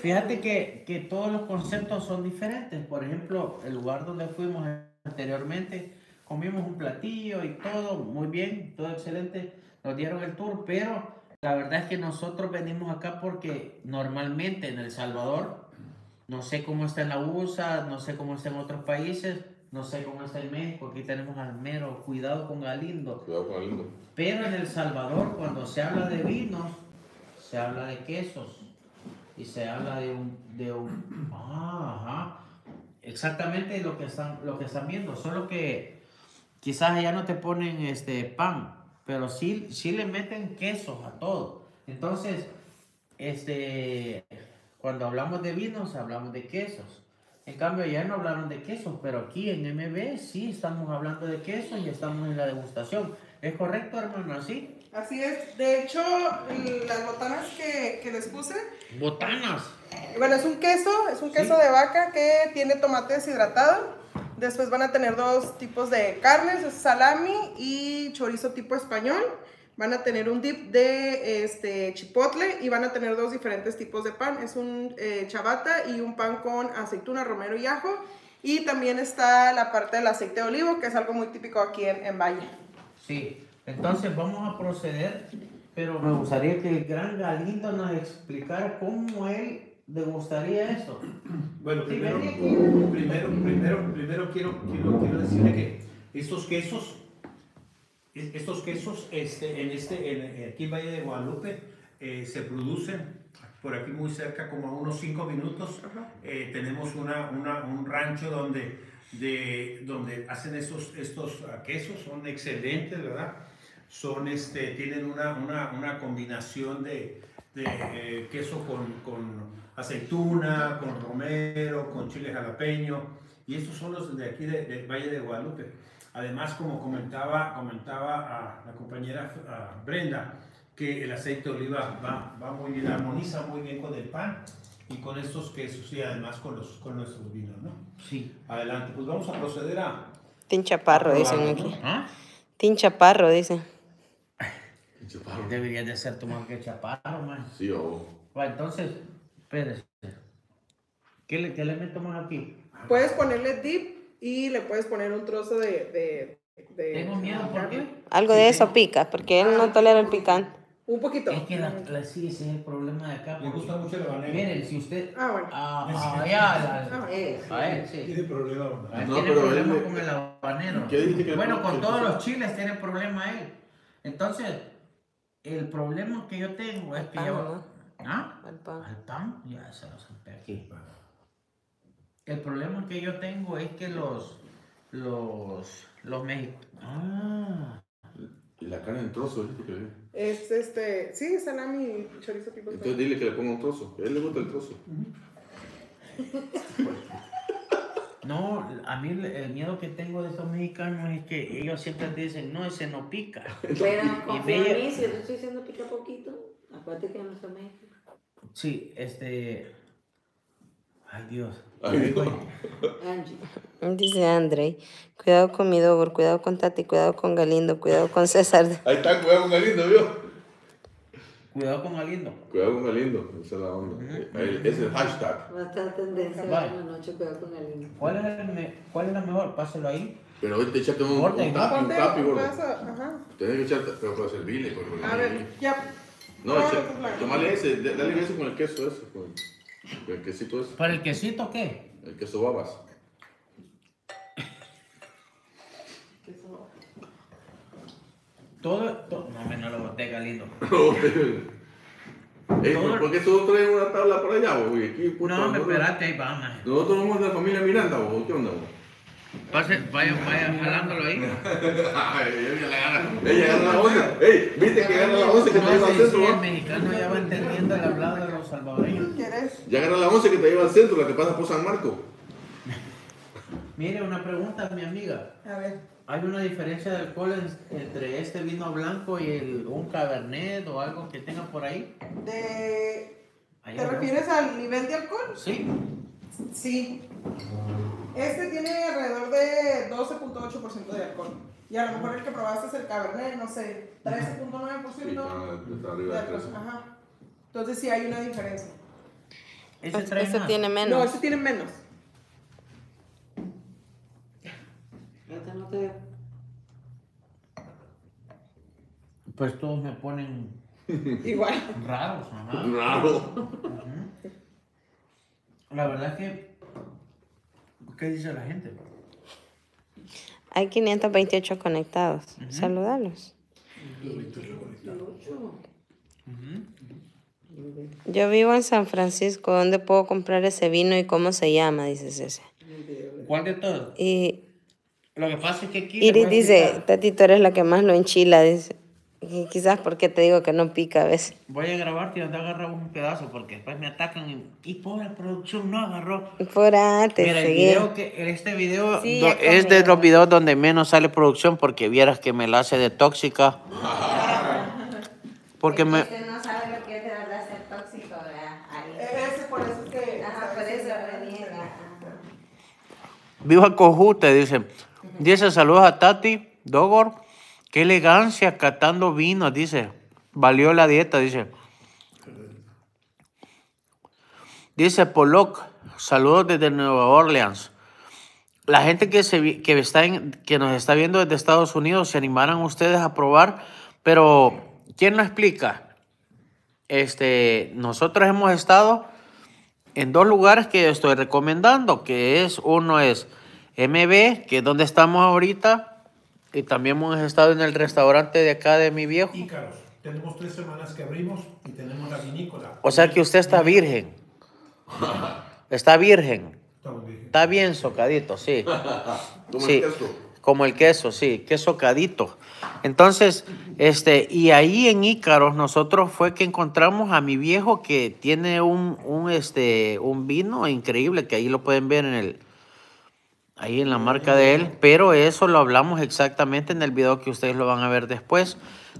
Fíjate que, que todos los conceptos son diferentes. Por ejemplo, el lugar donde fuimos anteriormente, comimos un platillo y todo muy bien, todo excelente. Nos dieron el tour, pero la verdad es que nosotros venimos acá porque normalmente en El Salvador, no sé cómo está en la USA, no sé cómo está en otros países, no sé cómo está en México. Aquí tenemos al mero, cuidado con Galindo. Cuidado con el lindo. Pero en El Salvador, cuando se habla de vinos, se habla de quesos y se habla de un, de un, ah, ajá, exactamente lo que están, lo que están viendo, solo que quizás allá no te ponen este pan, pero sí, sí le meten quesos a todo. Entonces, este, cuando hablamos de vinos, hablamos de quesos. En cambio, allá no hablaron de quesos, pero aquí en MB sí estamos hablando de quesos y estamos en la degustación. ¿Es correcto, hermano? ¿Así? Así es. De hecho, las botanas que, que les puse, Botanas. bueno, es un queso, es un queso Sí. de vaca que tiene tomate deshidratado. Después van a tener dos tipos de carnes, es salami y chorizo tipo español. Van a tener un dip de este, chipotle y van a tener dos diferentes tipos de pan. Es un eh, chabata y un pan con aceituna, romero y ajo. Y también está la parte del aceite de olivo, que es algo muy típico aquí en, en Valle. Sí, entonces vamos a proceder, pero me gustaría que el gran Galindo nos explicara cómo él degustaría esto. Bueno, Sí, primero, primero, primero, primero quiero, quiero, quiero decirle que estos quesos, es- estos quesos este, en este, en, aquí en Valle de Guadalupe eh, se producen por aquí muy cerca, como a unos 5 minutos. eh, tenemos una, una- un rancho donde, de, donde hacen estos, estos ah, quesos, son excelentes, ¿verdad? Son, este, tienen una, una, una combinación de, de, eh, queso con, con aceituna, con romero, con chile jalapeño, y estos son los de aquí de, de Valle de Guadalupe. Además, como comentaba, comentaba a la compañera a Brenda, que el aceite de oliva va, va muy bien, armoniza muy bien con el pan y con estos quesos y además con, los, con nuestros vinos, ¿no? Sí. Adelante, pues vamos a proceder a... Tin Chaparro, dicen aquí. ¿Ah? Tin Chaparro, dicen. Chaparro. Debería de ser tu que chaparro, man. Sí, o. Va, entonces, espérese. ¿Qué le, qué le meto más aquí? Puedes ponerle dip y le puedes poner un trozo de... de, de Tengo miedo carne. porque... Algo de eso pica, porque él no tolera el picante. Un poquito. Es que la, la- sí, ese es el problema de acá. Me gusta mucho el habanero. Miren, si usted... Ah, bueno. Ah, ah, ya, la- Ah, a él, sí. Tiene problema, ¿no? No, tiene pero problema él- con el habanero. ¿Qué dijiste que- bueno, con que- todos los chiles tiene problema él. Entonces, el problema que yo tengo es que pan, yo... ¿Ah? Al pan. Al pan, ya se lo zampé aquí. El problema que yo tengo es que los... Los... Los mexicanos... Ah... Y la carne en trozos, ¿viste que Es este, sí, salami y chorizo tipo Entonces dile que le ponga un trozo. A él le gusta el trozo. No, a mí el, miedo que tengo de estos mexicanos es que ellos siempre dicen, no, ese no pica. Pero confía en mí, si yo estoy diciendo pica poquito, acuérdate que no soy México. Sí, este... Ay, Dios. Ay, Dios. Angie. Dice Andrei, cuidado con mi Dogor, cuidado con Tati, cuidado con Galindo, cuidado con César. Ahí está, cuidado con Galindo, ¿vio? Cuidado con Galindo. Cuidado con Galindo, esa es la onda. Ahí- Ese es el hashtag. Va a estar tendencia Vale. en la noche, cuidado con el ¿Cuál es, el me- ¿Cuál es la mejor? Páselo ahí. Pero hoy te echaste un, un Orden. tapi, un tapi, un gordo. Tienes que echarte, pero para servirle, porque A ver, ya. No, echa- tomale ese, dale ese con el queso con el quesito ese, ¿Para el quesito qué? el queso babas. Todo, todo. No, me no lo boté, Galindo. Ey, Todo- ¿Por qué todos traen una tabla por allá, güey? Aquí, puta, No, me nosotros- espérate, ahí va, maje. Nosotros somos de la familia Miranda, güey. ¿Qué onda, güey? Pase, vaya, vaya jalándolo ahí. Ay, ella agarra la once. Ey, viste que agarra la once que te lleva No, al sí, centro, sí, el mexicano ya va entendiendo el hablado salvadoreños. ¿Quieres? Ya agarra la once que te lleva al centro, la que pasa por San Marco. Mire, una pregunta, mi amiga. A ver. ¿Hay una diferencia de alcohol en- entre este vino blanco y el, un cabernet o algo que tenga por ahí? De... ¿Te refieres al nivel de alcohol? Sí. Sí. Este tiene alrededor de 12.8% de alcohol. Y a lo mejor el que probaste es el Cabernet, no sé, 13.9% Sí, de de alcohol. Ajá. Entonces sí hay una diferencia. Ese trae tiene No, menos. este tiene menos. Este no te... Pues todos me ponen Igual. raros, ajá. Raro. La verdad es que... ¿Qué dice la gente? Hay 528 conectados. Saludarlos. Yo vivo en San Francisco. ¿Dónde puedo comprar ese vino y cómo se llama? Dice ese. ¿Cuál de todos? Y Lo que pasa es que aquí... Iris dice. Tati, tú eres la que más lo enchila. Dice. Y quizás porque te digo que no pica a veces. Voy a grabarte y anda a agarrar un pedazo porque después me atacan y, y pobre producción no agarró. Por antes, Mira, el video que, este video Sí, do- es de los videos donde menos sale producción porque vieras que me la hace de tóxica. Porque me... Usted no sabe lo que es de verdad ser tóxico, ¿verdad? Ese por eso es que... Ajá, por eso reniega. Viva Cojute, dice. Dice saludos a Tati, Dogor. Qué elegancia catando vinos, dice. Valió la dieta, dice. Dice Pollock, saludos desde Nueva Orleans. La gente que, se, que, está en- que nos está viendo desde Estados Unidos, se animaran ustedes a probar, pero ¿quién lo explica? Este, nosotros hemos estado en dos lugares que estoy recomendando, que es uno es MB, que es donde estamos ahorita, y también hemos estado en el restaurante de acá de mi viejo. Ícaros. Tenemos tres semanas que abrimos y tenemos la vinícola. O sea que usted está virgen. Está virgen. Está bien socadito, sí. Sí. Como el queso, sí, queso cadito. Entonces, este, y ahí en Ícaros nosotros fue que encontramos a mi viejo que tiene un, un, este, un vino increíble, que ahí lo pueden ver en el, ahí en la marca de él, pero eso lo hablamos exactamente en el video que ustedes lo van a ver después.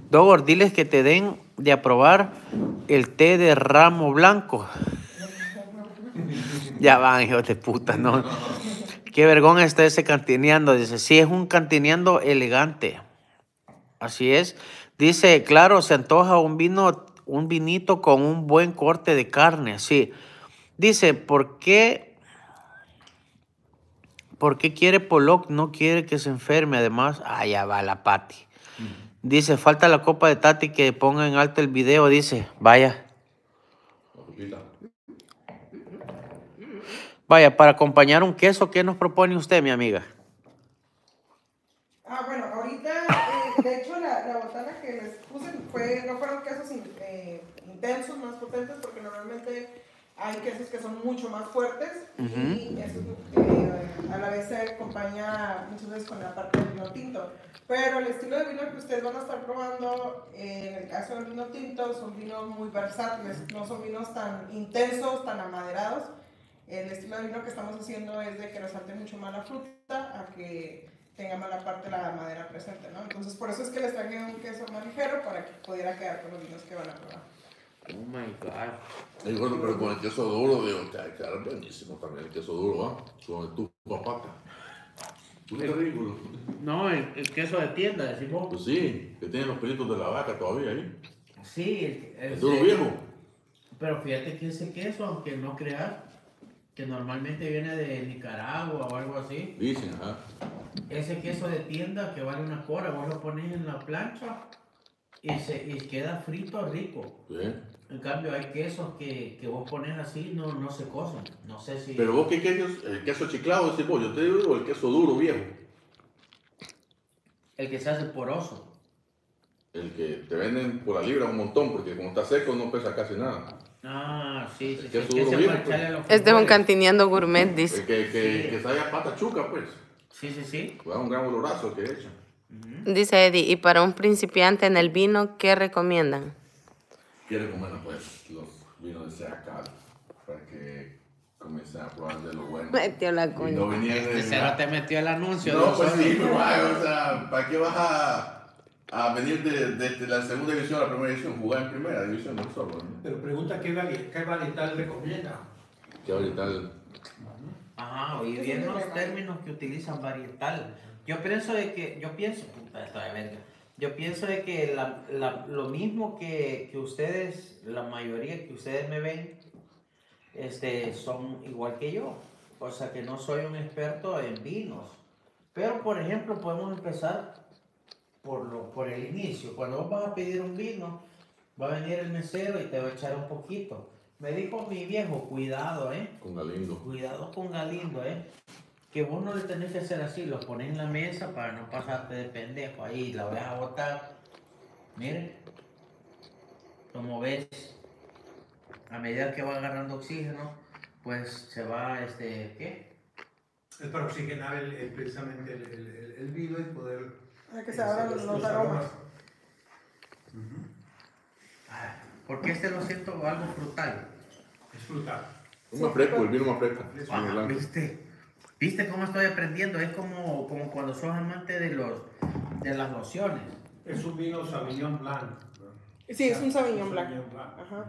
Dogor, diles que te den de aprobar el té de ramo blanco. ya van, hijos de puta, ¿no? Qué vergón está ese cantineando. Dice, sí, es un cantineando elegante. Así es. Dice, claro, se antoja un vino, un vinito con un buen corte de carne. Sí. Dice, ¿por qué? ¿Por qué quiere Pollock? No quiere que se enferme. Además, ah, ya va la Pati. Dice, falta la copa de Tati que ponga en alto el video. Dice, vaya. Copita. Vaya, para acompañar un queso, ¿qué nos propone usted, mi amiga? Ah, bueno, ahorita, eh, de hecho, la, la botana que les puse fue, no fueron quesos eh, intensos, más potentes, porque normalmente hay quesos que son mucho más fuertes y eso eh, a la vez se acompaña muchas veces con la parte del vino tinto. Pero el estilo de vino que ustedes van a estar probando, eh, en el caso del vino tinto, son vinos muy versátiles, no son vinos tan intensos, tan amaderados. El estilo de vino que estamos haciendo es de que resalte mucho más la fruta a que tenga más la parte de la madera presente, ¿no? Entonces, por eso es que les traje un queso más ligero para que pudiera quedar con los vinos que van a probar. Oh my God. Y bueno, pero con el queso duro, digo, te va a quedar buenísimo también el queso duro, ¿ah? Con el tu papata. ¿Tú qué ridículo? No, el, el queso de tienda, decimos. Pues sí, que tienen los pelitos de la vaca todavía ahí. Sí, el, El el- duro viejo. Pero fíjate que ese queso, aunque no creas, que normalmente viene de Nicaragua o algo así, Dicen, ajá. ese queso de tienda que vale una cora, vos lo pones en la plancha y, se, y queda frito rico. Sí. En cambio, hay quesos que, que vos pones así, no, no se cocen. No sé si. Pero vos, ¿qué queso? es? ¿El queso chiclado decís vos? Yo te digo el queso duro viejo. El que se hace poroso. El que te venden por la libra un montón, porque como está seco no pesa casi nada. Ah, sí, sí. Sí. que pues. Este es un cantineando gourmet, dice. Que, que, Sí. que sabe a pata chuca, pues. Sí, sí, sí. Da un gran olorazo que echa. Dice Eddie, y para un principiante en el vino, ¿qué recomiendan? Quiere comer pues los vinos de Seacal para que comience a probar de lo bueno. Metió la Y no cuña. venía de... Este te metió el anuncio. No, pues sí, pero o sea, ¿para qué vas a, a venir de, de- de la segunda división a la primera división? Jugar en primera división, no solo, ¿no? Pero pregunta qué, vari- qué varietal recomienda. Que ahorita el- Ajá, oí ¿Qué bien los términos que utilizan varietal. Yo pienso de que, yo pienso, puta, esto de verga. Yo pienso de que la- la- lo mismo que, que ustedes, la mayoría que ustedes me ven, este, son igual que yo. O sea que no soy un experto en vinos. Pero, por ejemplo, podemos empezar por, lo, por el inicio. Cuando vos vas a pedir un vino, va a venir el mesero y te va a echar un poquito. Me dijo mi viejo, cuidado, ¿eh? con Galindo. Cuidado con Galindo, ¿eh? Que vos no le tenés que hacer así, los pones en la mesa para no pasarte de pendejo ahí, la vas a botar. Miren, como ves, a medida que va agarrando oxígeno, pues se va, este, ¿qué? Es para oxigenar el, el- precisamente el, el- el- el vino y poder... Que se abran los- aromas. Porque este lo siento algo frutal. Es frutal. Es más fresco, el vino más fresco. Ah. ¿Viste? ¿Viste cómo estoy aprendiendo? Es como, como cuando sos amante de, los, de las lociones. Es un vino Sauvignon Blanc. Sí, es un Sauvignon Blanc. Blanc. Ajá.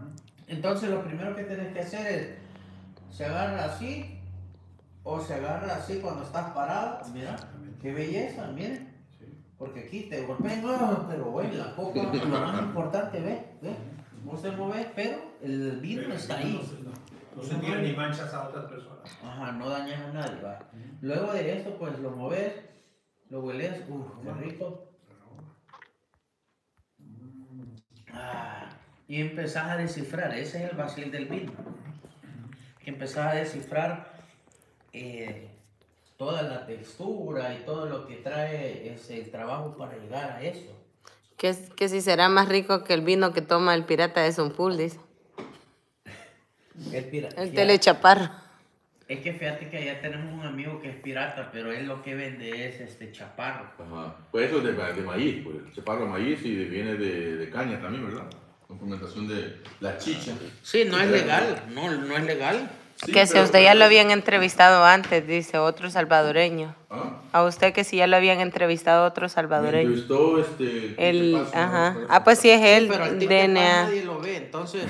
Entonces lo primero que tienes que hacer es, se agarra así o se agarra así cuando estás parado. Mira, qué belleza, miren. Porque aquí te golpean, pero bueno, la copa, lo más importante, ve, ve, vos te mueves, pero el vino Pero está no ahí. se- No, no se tiran ni manchas a otras personas. Ajá, no dañas a nadie, va. Luego de esto, pues lo moves, lo hueles, uff, qué rico. Ah, y empezás a descifrar, ese es el vacil del vino. Empezás a descifrar eh, toda la textura y todo lo que trae ese el trabajo para llegar a eso. Que, es- que si será más rico que el vino que toma el pirata de Zumpul, dice. El pira- El telechaparro. Es que fíjate que allá tenemos un amigo que es pirata, pero él lo que vende es este chaparro. Ajá. Pues eso es de, de maíz, pues. Parla maíz y de- viene de, de caña también, ¿verdad? Con fermentación de la chicha. Sí, no es legal, no, no es legal. Sí, que si pero- a usted ya lo habían entrevistado antes, dice otro salvadoreño. ¿Ah? A usted que si ya lo habían entrevistado otro Me salvadoreño. entrevistó este... El, ¿qué pasa? ajá. ¿no? Ah, pues sí es él, pero el DNA. nadie lo ve, entonces,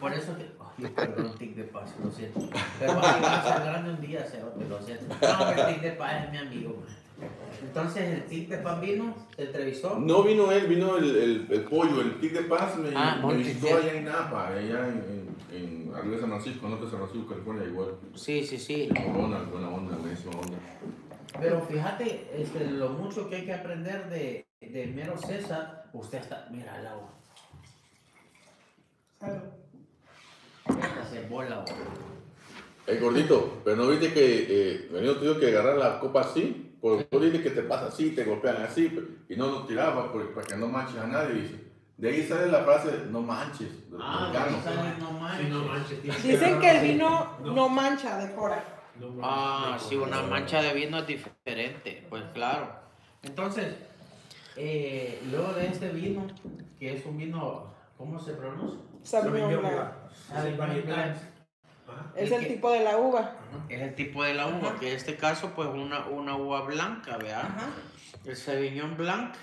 por eso que... Perdón, tic de paz, lo siento. Pero va a ser grande un día, Cerote, lo siento. No, el tic de paz es mi amigo. Entonces, el tic de paz vino, te entrevistó. No vino él, vino el, el, el pollo, el tic de paz me, Ah, me visitó sí. allá en Napa, allá en, en, en arriba de San Francisco, norte de San Francisco, California, igual. Sí, sí, sí. Buena, buena onda, buenísima onda. Pero fíjate, este, lo mucho que hay que aprender de, de Mero César, usted está, mira el agua, Salud. esta se bola, güey. El gordito, pero no viste que eh, digo que agarrar la copa así, porque tú dices que te pasa así, te golpean así, y no lo tiraba por- para que no manches a nadie, dice. De ahí sale la frase, no manches, Ah, mexicanos. de ahí sale, no manches. Sí, no manches. tienes Dicen que el vino No. no mancha, decora. No manches, Ah, sí, una mancha de vino es diferente, pues claro. Entonces, eh, luego de este vino, que es un vino, ¿cómo se pronuncia? Sauvignon Sauvignon Blanc. Es el tipo de la uva. Es el tipo de la uva, que en este caso, pues una, una uva blanca, ¿verdad? Ajá. El Sauvignon Blanc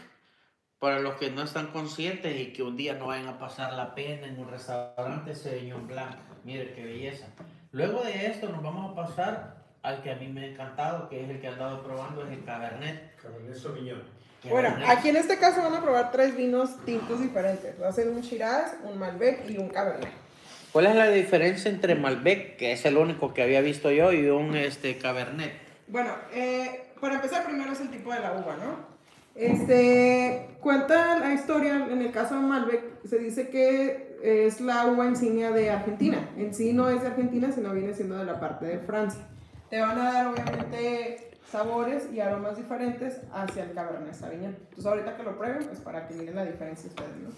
Para los que no están conscientes y que un día no vayan a pasar la pena en un restaurante, Sauvignon Blanc. Mire qué belleza. Luego de esto nos vamos a pasar al que a mí me ha encantado, que es el que he andado probando, es el Cabernet. Cabernet Sauvignon. Bueno, aquí en este caso van a probar tres vinos tintos diferentes. Va a ser un Shiraz, un Malbec y un Cabernet. ¿Cuál es la diferencia entre Malbec, que es el único que había visto yo, y un este, Cabernet? Bueno, eh, para empezar primero es el tipo de la uva, ¿no? Este, cuenta la historia, en el caso de Malbec, se dice que es la uva insignia de Argentina. En sí no es de Argentina, sino viene siendo de la parte de Francia. Te van a dar obviamente sabores y aromas diferentes hacia el Cabernet Sauvignon. Entonces ahorita que lo prueben, pues para que miren la diferencia ustedes, ¿no?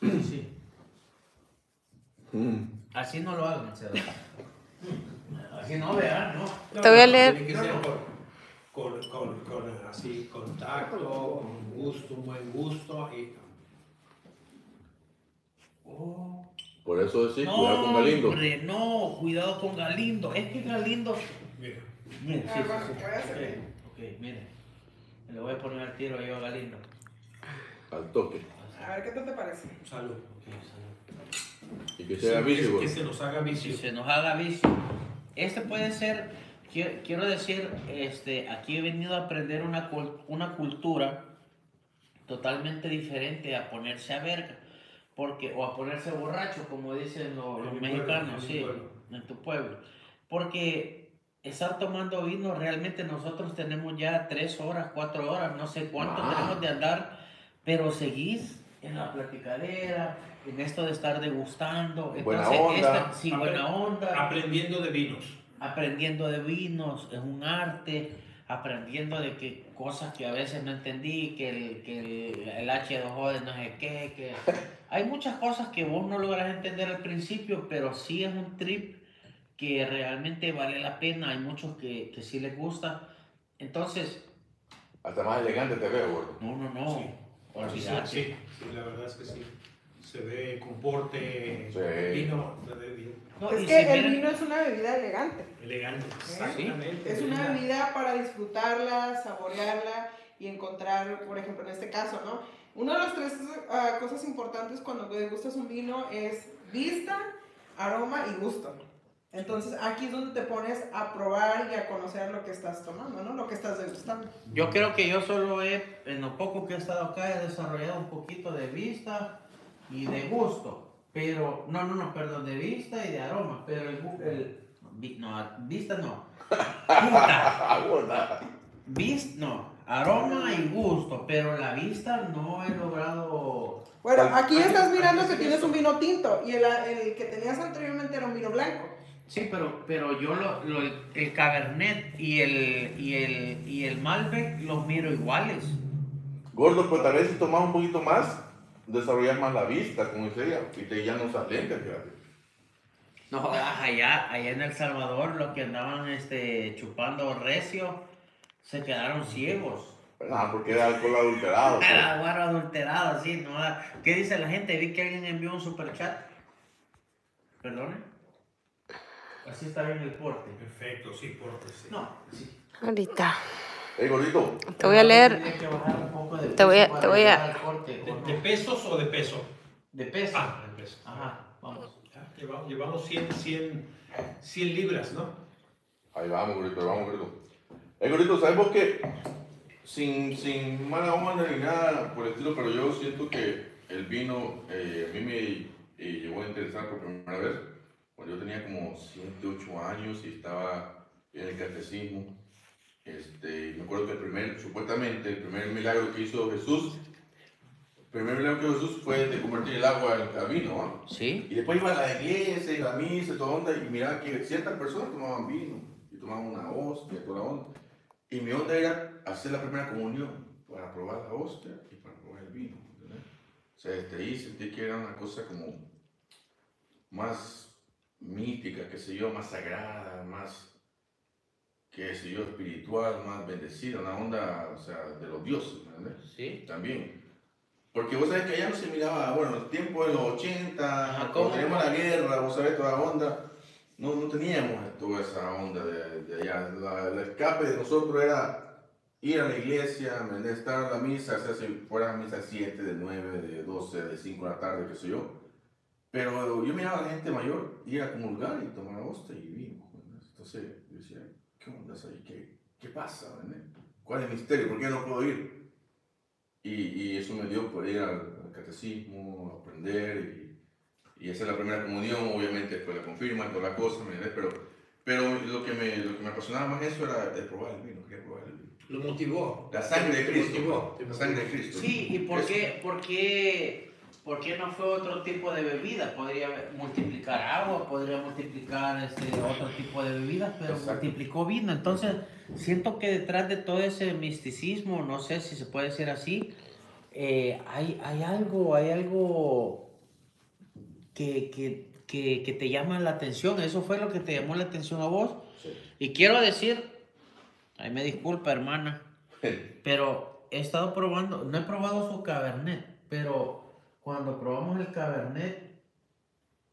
Sí, sí. Mm. Así no lo hagan. Así no, vean, ¿no? No, Te voy a no, leer- Tiene que ser con, con, con, con así, con tacto, con gusto, un buen gusto. Y, Oh. Por eso decís, cuidado con Galindo. hombre, no, cuidado con Galindo. Es que Galindo. mira, Mire, sí, Ah, sí, bueno, sí. voy a hacer Ok, mire. Le voy a poner al tiro yo a Galindo. Al toque. A ver qué tal te parece. salud. Ok, salud. Y que sea vicio, que, que se nos haga vicio. se nos haga vicio. Este puede ser, quiero, decir, este, aquí he venido a aprender una, una cultura totalmente diferente a ponerse a verga. Porque, o a ponerse borracho, como dicen los, los mexicanos, pueblo, sí, en tu pueblo. Porque estar tomando vino, realmente nosotros tenemos ya tres horas, cuatro horas, no sé cuánto Ah. tenemos de andar, pero seguís en la platicadera, en esto de estar degustando. Buena Entonces, onda. esta- sí, Apre- buena onda Aprendiendo de vinos. aprendiendo de vinos, es un arte, aprendiendo de que cosas que a veces no entendí, que el, que el, el H2O de no sé qué, que hay muchas cosas que vos no logras entender al principio, pero sí es un trip que realmente vale la pena, hay muchos que, que sí les gusta, entonces, Hasta más elegante te veo, güey. no, no, no, Sí. Sí, olvídate. sí, sí, la verdad es que sí. Se ve comporte, Sí. vino, se ve bien. No, es que el vino es una bebida elegante. Elegante. Exactamente. Es una bebida para disfrutarla, saborearla y encontrar, por ejemplo, en este caso, ¿no? Una de las tres ah, cosas importantes cuando degustas un vino es vista, aroma y gusto. Entonces aquí es donde te pones a probar y a conocer lo que estás tomando, ¿no? Lo que estás degustando. Yo creo que yo solo he, en lo poco que he estado acá, he desarrollado un poquito de vista y de gusto. Pero, no, no, no, perdón, de vista y de aroma. Pero el, el no, vista no. Puta. Vista, no. Aroma y gusto. Pero la vista no he logrado. Bueno, ¿Cuál- aquí estás mirando que tienes un vino tinto y el, el que tenías anteriormente era un vino blanco. Sí, pero, pero yo lo, lo- el Cabernet y el, y, el, y el Malbec los miro iguales. Gordo, pero tal vez si tomas un poquito más, desarrollar más la vista, como dice ella, y te ya no salen, fíjate. No, allá, allá en El Salvador, los que andaban este, chupando recio se quedaron ciegos. Ah, porque era alcohol adulterado. pues. Era guaro adulterado, sí, ¿no? ¿Qué dice la gente? Vi que alguien envió un super chat. ¿Perdone? Así está bien el porte. Perfecto, sí, porque sí. No, sí. Ahorita. Ey, gordito, Te voy a leer. Tendría que bajar un poco de Te voy a- te voy a- ¿De, de pesos o de peso? De peso. Ah, de peso. Ajá, vamos. Llevamos, llevamos 100, 100, 100 libras, ¿no? ahí vamos, gordito, vamos, gordito. Ey, gordito, ¿sabes vos que sin, sin mala onda ni nada por el estilo, pero yo siento que el vino eh, a mí me eh, llegó a interesar por primera vez cuando yo tenía como 7, 8 años y estaba en el catecismo. Este, me acuerdo que el primer, supuestamente, el primer milagro que hizo Jesús, el primer milagro que hizo Jesús fue de convertir el agua en vino, ¿ah? ¿Sí? Y después iba a la iglesia y la misa y toda onda y miraba que ciertas personas tomaban vino y tomaban una hostia toda la onda. Y mi onda era hacer la primera comunión para probar la hostia y para probar el vino. ¿entendés? O sea, desde ahí sentí que era una cosa como más mística, qué sé yo, más sagrada, más, qué sé yo, espiritual, más bendecida, una onda, o sea, de los dioses, ¿entendés? Sí. También. Porque vos sabés que allá no se miraba, bueno, el tiempo de los 80, Ajá, cuando teníamos la guerra, vos sabés, toda la onda, no, no teníamos toda esa onda de, de allá. La, el escape de nosotros era ir a la iglesia, estar en la misa, o sea, si fuera a misa 7, de 9, de 12, de 5 de la tarde, qué sé yo. Pero yo miraba a la gente mayor ir a comulgar y tomar hostia y vino. ¿me entiendes? Entonces yo decía, ¿qué onda es ahí? ¿Qué, qué pasa? ¿me entiendes? ¿Cuál es el misterio? ¿Por qué no puedo ir? Y, y eso me dio por ir al, al catecismo, aprender y, y es la primera comunión, obviamente después la confirma y toda la cosa. Pero, pero lo, que me, lo que me apasionaba más eso era de probar el vino, quería probar el vino. Lo motivó. La sangre de Cristo. motivó, te La sangre de Cristo. Sí, ¿y por Eso. qué, por, qué, por qué no fue otro tipo de bebida? Podría multiplicar agua, podría multiplicar este, otro tipo de bebidas, pero Exacto. multiplicó vino. Entonces, siento que detrás de todo ese misticismo, no sé si se puede decir así, eh, hay, hay algo, hay algo que, que, que, que te llama la atención. Eso fue lo que te llamó la atención a vos. Sí. Y quiero decir, ahí me disculpa, hermana. Pero he estado probando, no he probado su cabernet, pero cuando probamos el cabernet,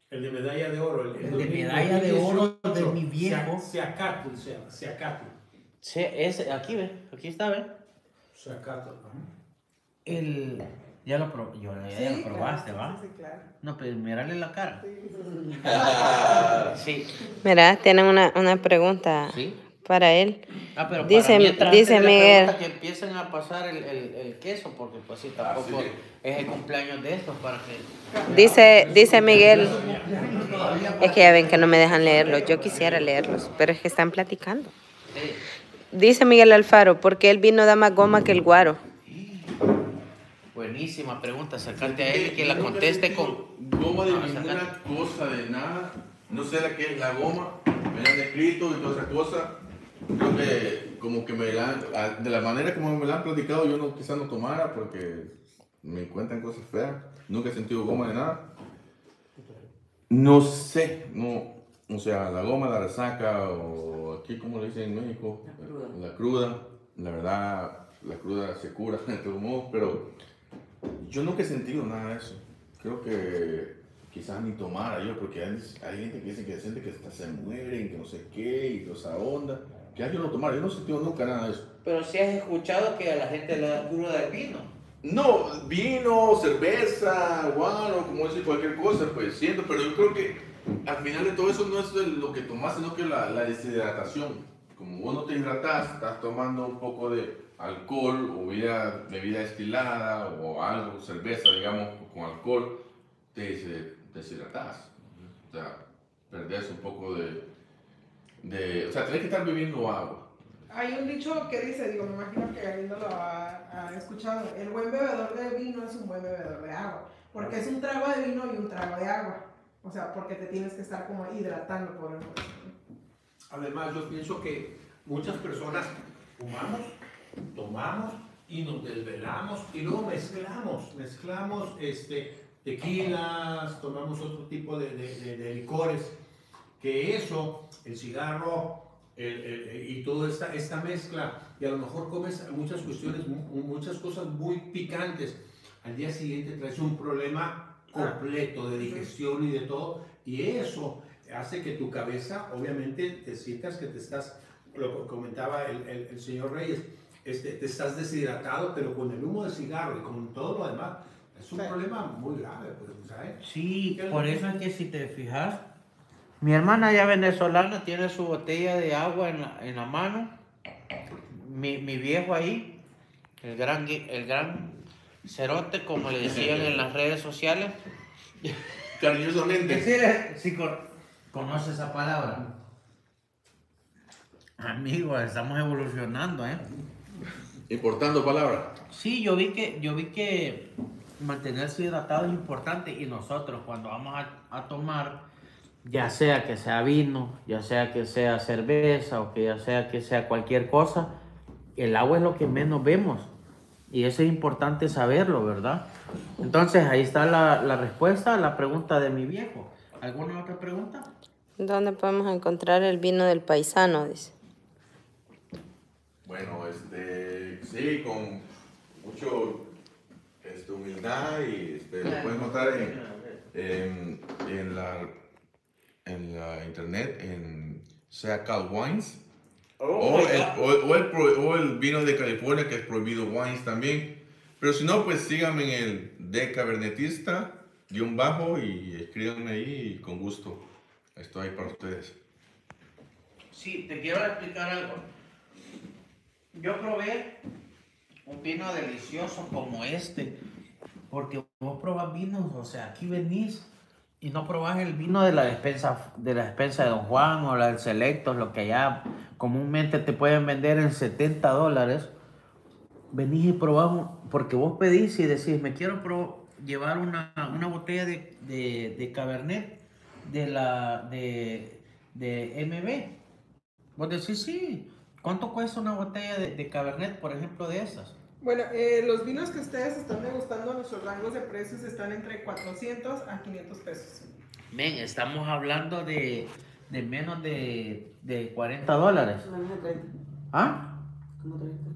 El de medalla de oro. El de medalla de oro de mi viejo. Seacatl se llama. Seacatl. se- es, aquí ve, aquí está, ve. Seacatl. El, ya lo, pro- yo, ya, ya lo claro, probaste, sí, ¿va? Sí, claro. No, pero mirarle la cara. Sí, Mira, tienen una, una pregunta sí. para él. Ah, pero Dice- para dice Miguel. que empiecen a pasar el, el, el queso, porque pues sí, tampoco sí. Es el cumpleaños de estos para que... Dice, dice Miguel, es que ya ven que no me dejan leerlos. Yo quisiera leerlos, pero es que están platicando. Dice Miguel Alfaro, ¿por qué el vino da más goma que el guaro? Buenísima pregunta, acercarte a él y que la conteste con... Goma de No, ninguna cosa, de nada. No sé la que es la goma. Me la han escrito y toda esa cosa. Creo que como que me la han- de la manera como me la han platicado yo no, quizás no tomara porque me cuentan cosas feas. Nunca he sentido goma de nada. No sé, no, o sea, la goma, la resaca o aquí como le dicen en México, La cruda. la cruda, la verdad, la cruda se cura de todos modos, pero yo nunca he sentido nada de eso. Creo que quizás ni tomara yo, porque hay, hay gente que dice que siente que hasta se mueren, que no sé qué, y toda esa onda. Que yo no tomara, yo no he sentido nunca nada de eso. Pero si has escuchado que a la gente le da duro del vino. No, vino, cerveza, guano, como decir cualquier cosa, pues siento, pero yo creo que al final de todo eso no es lo que tomas, sino que la, deshidratación. Como vos no te hidratas, estás tomando un poco de alcohol o bebida, bebida destilada o algo, cerveza, digamos, con alcohol, te des- deshidratas. O sea, perdés un poco de, de... O sea, tenés que estar bebiendo agua. Hay un dicho que dice, digo, me imagino que Galindo lo ha, ha escuchado, el buen bebedor de vino es un buen bebedor de agua, porque es un trago de vino y un trago de agua, o sea, porque te tienes que estar como hidratando por el Además, yo pienso que muchas personas fumamos, tomamos y nos desvelamos y luego mezclamos, mezclamos este, tequilas, tomamos otro tipo de, de- de- de licores, que eso, el cigarro el- el- el- y toda esta, esta mezcla, y a lo mejor comes muchas cuestiones, mu- muchas cosas muy picantes, al día siguiente traes un problema completo de digestión y de todo, y eso hace que tu cabeza, obviamente, te sientas que te estás, lo comentaba el, el- el señor Reyes, este, te estás deshidratado, pero con el humo del cigarro y con todo lo demás, es un Sí. problema muy grave, pues, ¿sabes? Sí, por eso es que si te fijas, mi hermana ya venezolana tiene su botella de agua en la, en la mano. Mi, mi viejo ahí, el gran, el gran cerote, como le decían en las redes sociales. Cariñosamente. Decirle, si con- conoce esa palabra. Amigos, estamos evolucionando, ¿eh? Importando palabra. Sí, yo vi que, yo vi que mantenerse hidratado es importante y nosotros cuando vamos a, a tomar, ya sea que sea vino, ya sea que sea cerveza o que ya sea que sea cualquier cosa, el agua es lo que menos vemos y eso es importante saberlo, ¿verdad? Entonces ahí está la, la respuesta a la pregunta de mi viejo. ¿Alguna otra pregunta? ¿Dónde podemos encontrar el vino del paisano? Dice. Bueno, este, sí, con mucho este, humildad y este, lo pueden encontrar en, en, en la, en la internet, en Seacal Wines. o, el, o, o el pro- o el vino de California que es prohibido wines también. Pero si no, pues síganme en el de cabernetista, guion bajo, y escríbanme ahí y con gusto. Estoy ahí para ustedes. Sí, te quiero explicar algo. Yo probé un vino delicioso como este, porque vos probás vinos, o sea, aquí venís y no probás el vino de la despensa de la despensa de Don Juan o la del Selectos, lo que allá comúnmente te pueden vender en 70 dólares. Venís y probás, un- porque vos pedís y decís, me quiero pro- llevar una, una botella de, de, de Cabernet de la de, de MB. Vos decís, sí, ¿cuánto cuesta una botella de, de Cabernet, por ejemplo, de esas? Bueno, eh, los vinos que ustedes están degustando, nuestros rangos de precios están entre 400 a 500 pesos. Ven, estamos hablando de, de menos de, de 40 dólares. Menos de 30. ¿Ah? Como 30.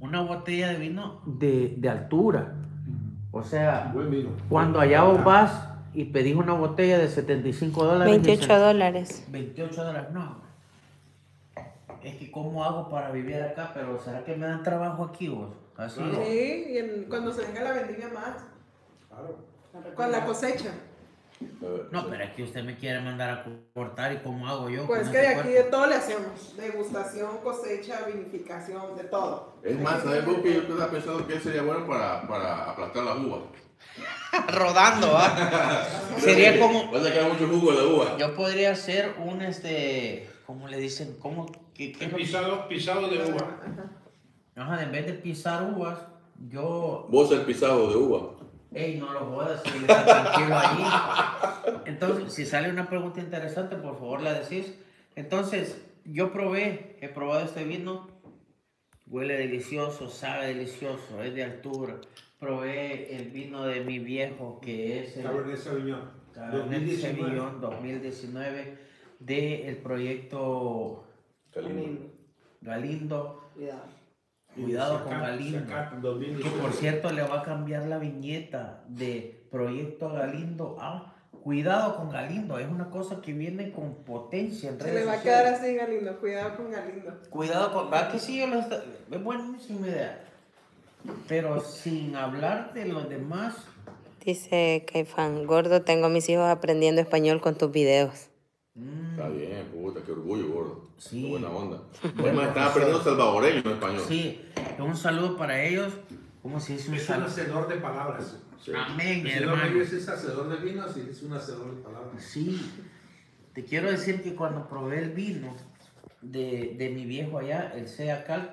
Una botella de vino de, de altura. O sea, Buen vino. cuando allá vos vas y pedís una botella de 75 dólares. 28 dicen, dólares. 28 dólares, no. Es que cómo hago para vivir acá, pero ¿será que me dan trabajo aquí vos? Así. Sí, y en- cuando se venga la vendimia más, Claro. con la cosecha. No, pero es que usted me quiere mandar a cortar y cómo hago yo. Pues que de aquí de todo le hacemos. Degustación, cosecha, vinificación, de todo. Es más, ¿sabes vos que yo estaba pensando que sería bueno para, para aplastar la uva? Rodando, ¿va? Sería como. Va a sacar mucho jugo de la uva. Yo podría hacer un este. ¿Cómo le dicen? ¿Cómo? ¿Qué, qué es lo que- Pisado, pisado de uva. Ajá. En vez de pisar uvas, yo. Vos el pisado de uva. Ey, no lo jodas, si está tranquilo ahí. Entonces, si sale una pregunta interesante, por favor la decís. Entonces, yo probé, he probado este vino. Huele delicioso, sabe delicioso, es de altura. Probé el vino de mi viejo, que es el Cabernet Sauvignon. Cabernet 2019. Sauvignon 2019 del proyecto Lindo. Galindo. Cuidado. Cuidado con Galindo. Que 2019. por cierto le va a cambiar la viñeta de Proyecto Galindo a Cuidado con Galindo. Es una cosa que viene con potencia en Se redes le va a quedar así Galindo. Cuidado con Galindo. Cuidado con. ¿Va que sí? Yo lo está- Es buenísima idea. Pero sin hablar de los demás. Dice Caifán, gordo, tengo a mis hijos aprendiendo español con tus videos. Mm, Está bien, puta, qué orgullo, gordo. Sí. Qué buena onda. Bueno, Además, estaba aprendiendo salvadoreño, no español. sí, un saludo para ellos. ¿Cómo se dice un Es un saludo? hacedor de palabras. Sí. Amén, El hermano. Es hacedor de vinos y es un hacedor de palabras. Sí, te quiero decir que cuando probé el vino de, de mi viejo allá, el Sea Calt,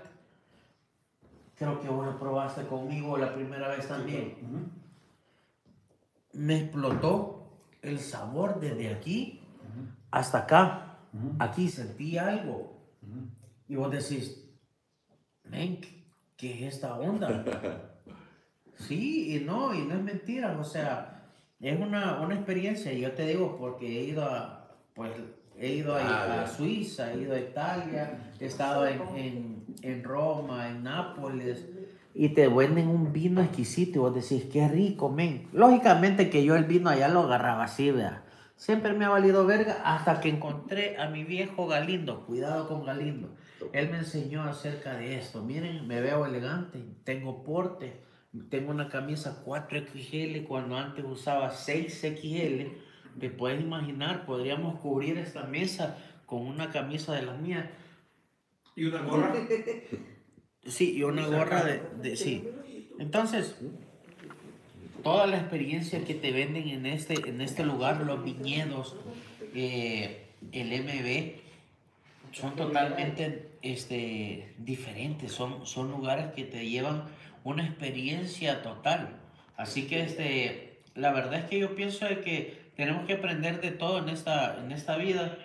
creo que vos lo probaste conmigo la primera vez también. Me explotó el sabor desde aquí hasta acá. Aquí sentí algo. Y vos decís, men, ¿qué- ¿qué es esta onda? Sí, y no, y no es mentira, o sea, es una, una experiencia, y yo te digo, porque he ido a, pues, he ido a, Ah, a. Suiza, he ido a Italia, he estado en, en, en Roma, en Nápoles, y te venden un vino exquisito, y vos decís, qué rico, men. Lógicamente que yo el vino allá lo agarraba así, vea. Siempre me ha valido verga hasta que encontré a mi viejo Galindo, cuidado con Galindo. Él me enseñó acerca de esto. Miren, me veo elegante, tengo porte, tengo una camisa 4XL cuando antes usaba 6XL. Te puedes imaginar, podríamos cubrir esta mesa con una camisa de las mías. Y una gorra. Sí, y una gorra de, de- sí. Entonces, toda la experiencia que te venden en este, en este lugar, los viñedos, eh, el MB, son totalmente este, diferentes. Son, son lugares que te llevan una experiencia total. Así que este, la verdad es que yo pienso de que tenemos que aprender de todo en esta, en esta vida.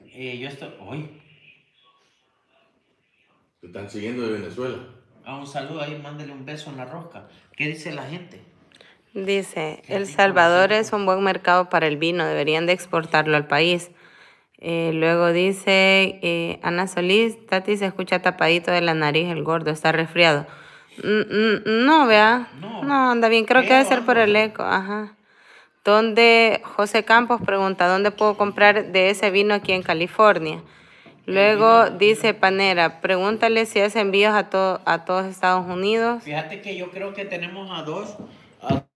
Eh, yo estoy, hoy, Te están siguiendo de Venezuela. a un saludo ahí, mándele un beso en la rosca. ¿Qué dice la gente? Dice, El Salvador es un buen mercado para el vino, deberían de exportarlo al país. Eh, luego dice eh, Ana Solís, Tati se escucha tapadito de la nariz, el gordo está resfriado. Mm, mm, No, vea, No. no, anda bien, creo que debe ser por el eco, ajá. ¿Dónde, José Campos pregunta, ¿dónde puedo comprar de ese vino aquí en California? Luego dice Panera, pregúntale si hace envíos a, to- a todos Estados Unidos. Fíjate que yo creo que tenemos a dos,